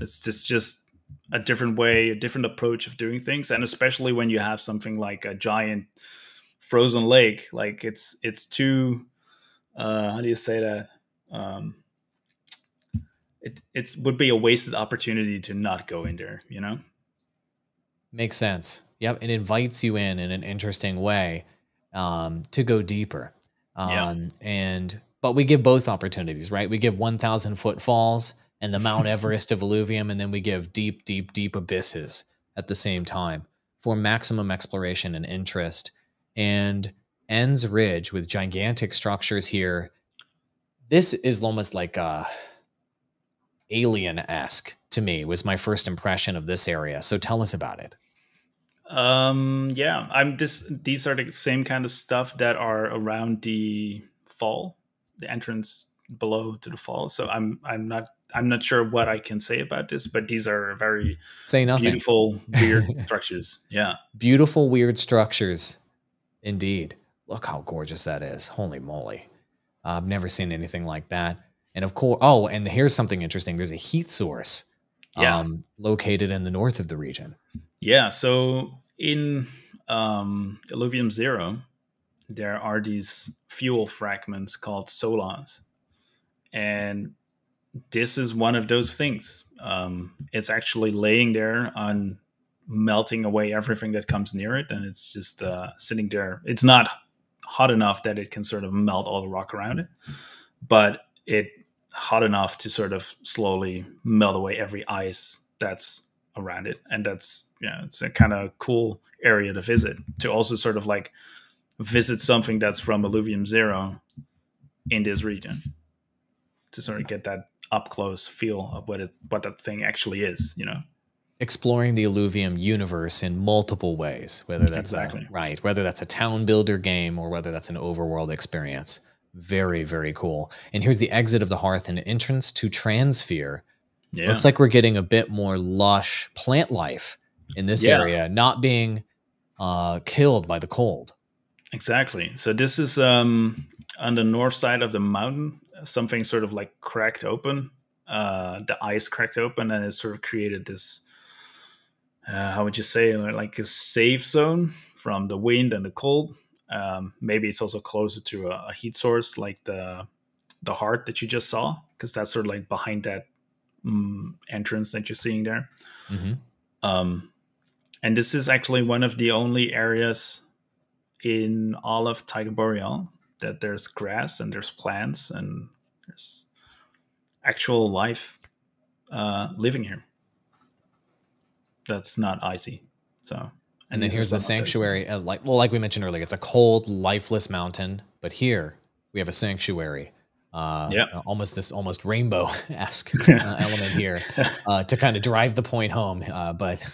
it's just just a different way, a different approach of doing things, and especially when you have something like a giant frozen lake, like it's it's too. Uh, how do you say that? Um, it it would be a wasted opportunity to not go in there, you know. Makes sense. Yep, it invites you in in an interesting way um, to go deeper. Um, yeah. And but we give both opportunities, right? We give one thousand foot falls and the Mount Everest of illuvium, and then we give deep, deep, deep abysses at the same time for maximum exploration and interest. And Ends Ridge with gigantic structures here. This is almost like a alien esque to me. Was my first impression of this area. So tell us about it. Um, yeah, I'm this. These are the same kind of stuff that are around the fall, the entrance below to the fall. So I'm I'm not I'm not sure what I can say about this, but these are very say nothing. Beautiful weird structures. Yeah, beautiful weird structures, indeed. Look how gorgeous that is! Holy moly, I've never seen anything like that. And of course, oh, and here's something interesting. There's a heat source, yeah. um, located in the north of the region. Yeah. So in um, Illuvium Zero, there are these fuel fragments called solars. And this is one of those things. Um, it's actually laying there on melting away everything that comes near it. And it's just uh, sitting there. It's not hot enough that it can sort of melt all the rock around it, but it hot enough to sort of slowly melt away every ice that's around it and that's yeah it's a kind of cool area to visit to also sort of like visit something that's from illuvium zero in this region to sort of get that up close feel of what it what that thing actually is you know exploring the Illuvium universe in multiple ways whether that's exactly. a, right whether that's a town builder game or whether that's an overworld experience very very cool and here's the exit of the hearth and entrance to transphere yeah. Looks like we're getting a bit more lush plant life in this yeah. area, not being uh, killed by the cold. Exactly. So this is um, on the north side of the mountain. Something sort of like cracked open. Uh, the ice cracked open, and it sort of created this. Uh, how would you say, like a safe zone from the wind and the cold? Um, maybe it's also closer to a, a heat source, like the the heart that you just saw, because that's sort of like behind that um, entrance that you're seeing there. Mm-hmm. Um, and this is actually one of the only areas in all of Taiga Boreal that there's grass and there's plants and there's actual life uh, living here. That's not icy. So, and, then here's the sanctuary. Uh, like well, like we mentioned earlier, it's a cold, lifeless mountain. But here we have a sanctuary uh, yeah, almost this almost rainbow esque uh, element here uh, to kind of drive the point home. Uh, but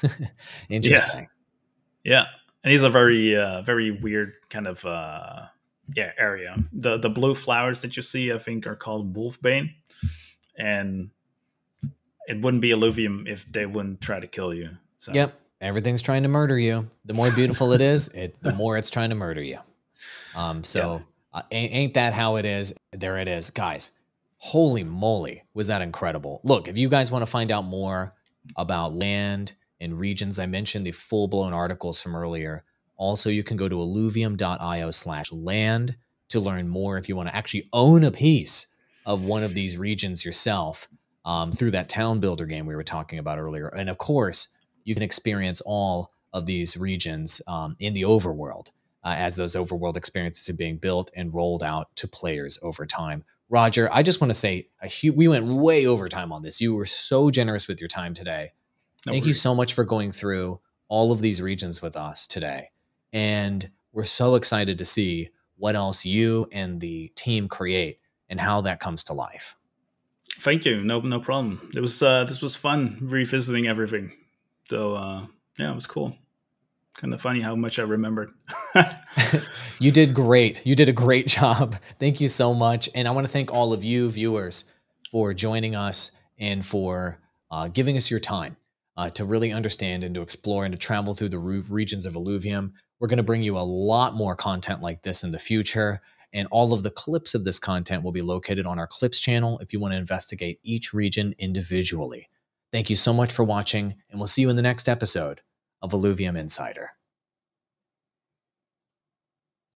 interesting. Yeah. yeah, and he's a very uh, very weird kind of uh, yeah area. The the blue flowers that you see, I think, are called wolfbane, and it wouldn't be illuvium if they wouldn't try to kill you. So. Yep, everything's trying to murder you. The more beautiful it is, it the more it's trying to murder you. Um, so. Yeah uh, ain't that how it is? There it is. Guys, holy moly, was that incredible. Look, if you guys want to find out more about land and regions. I mentioned the full blown articles from earlier. Also, you can go to illuvium.io slash land to learn more if you want to actually own a piece of one of these regions yourself um, through that town builder game we were talking about earlier. And of course, you can experience all of these regions um, in the overworld uh, as those overworld experiences are being built and rolled out to players over time. Rogier, I just want to say hu- we went way over time on this. You were so generous with your time today. No Thank worries. you so much for going through all of these regions with us today. And we're so excited to see what else you and the team create and how that comes to life. Thank you. No, no problem. It was uh, this was fun revisiting everything. So uh, yeah, it was cool. Kind of funny how much I remembered. you did great. You did a great job. Thank you so much. And I want to thank all of you viewers for joining us and for uh, giving us your time uh, to really understand and to explore and to travel through the regions of Illuvium. We're going to bring you a lot more content like this in the future. And all of the clips of this content will be located on our clips channel if you want to investigate each region individually. Thank you so much for watching, and we'll see you in the next episode of Illuvium Insider.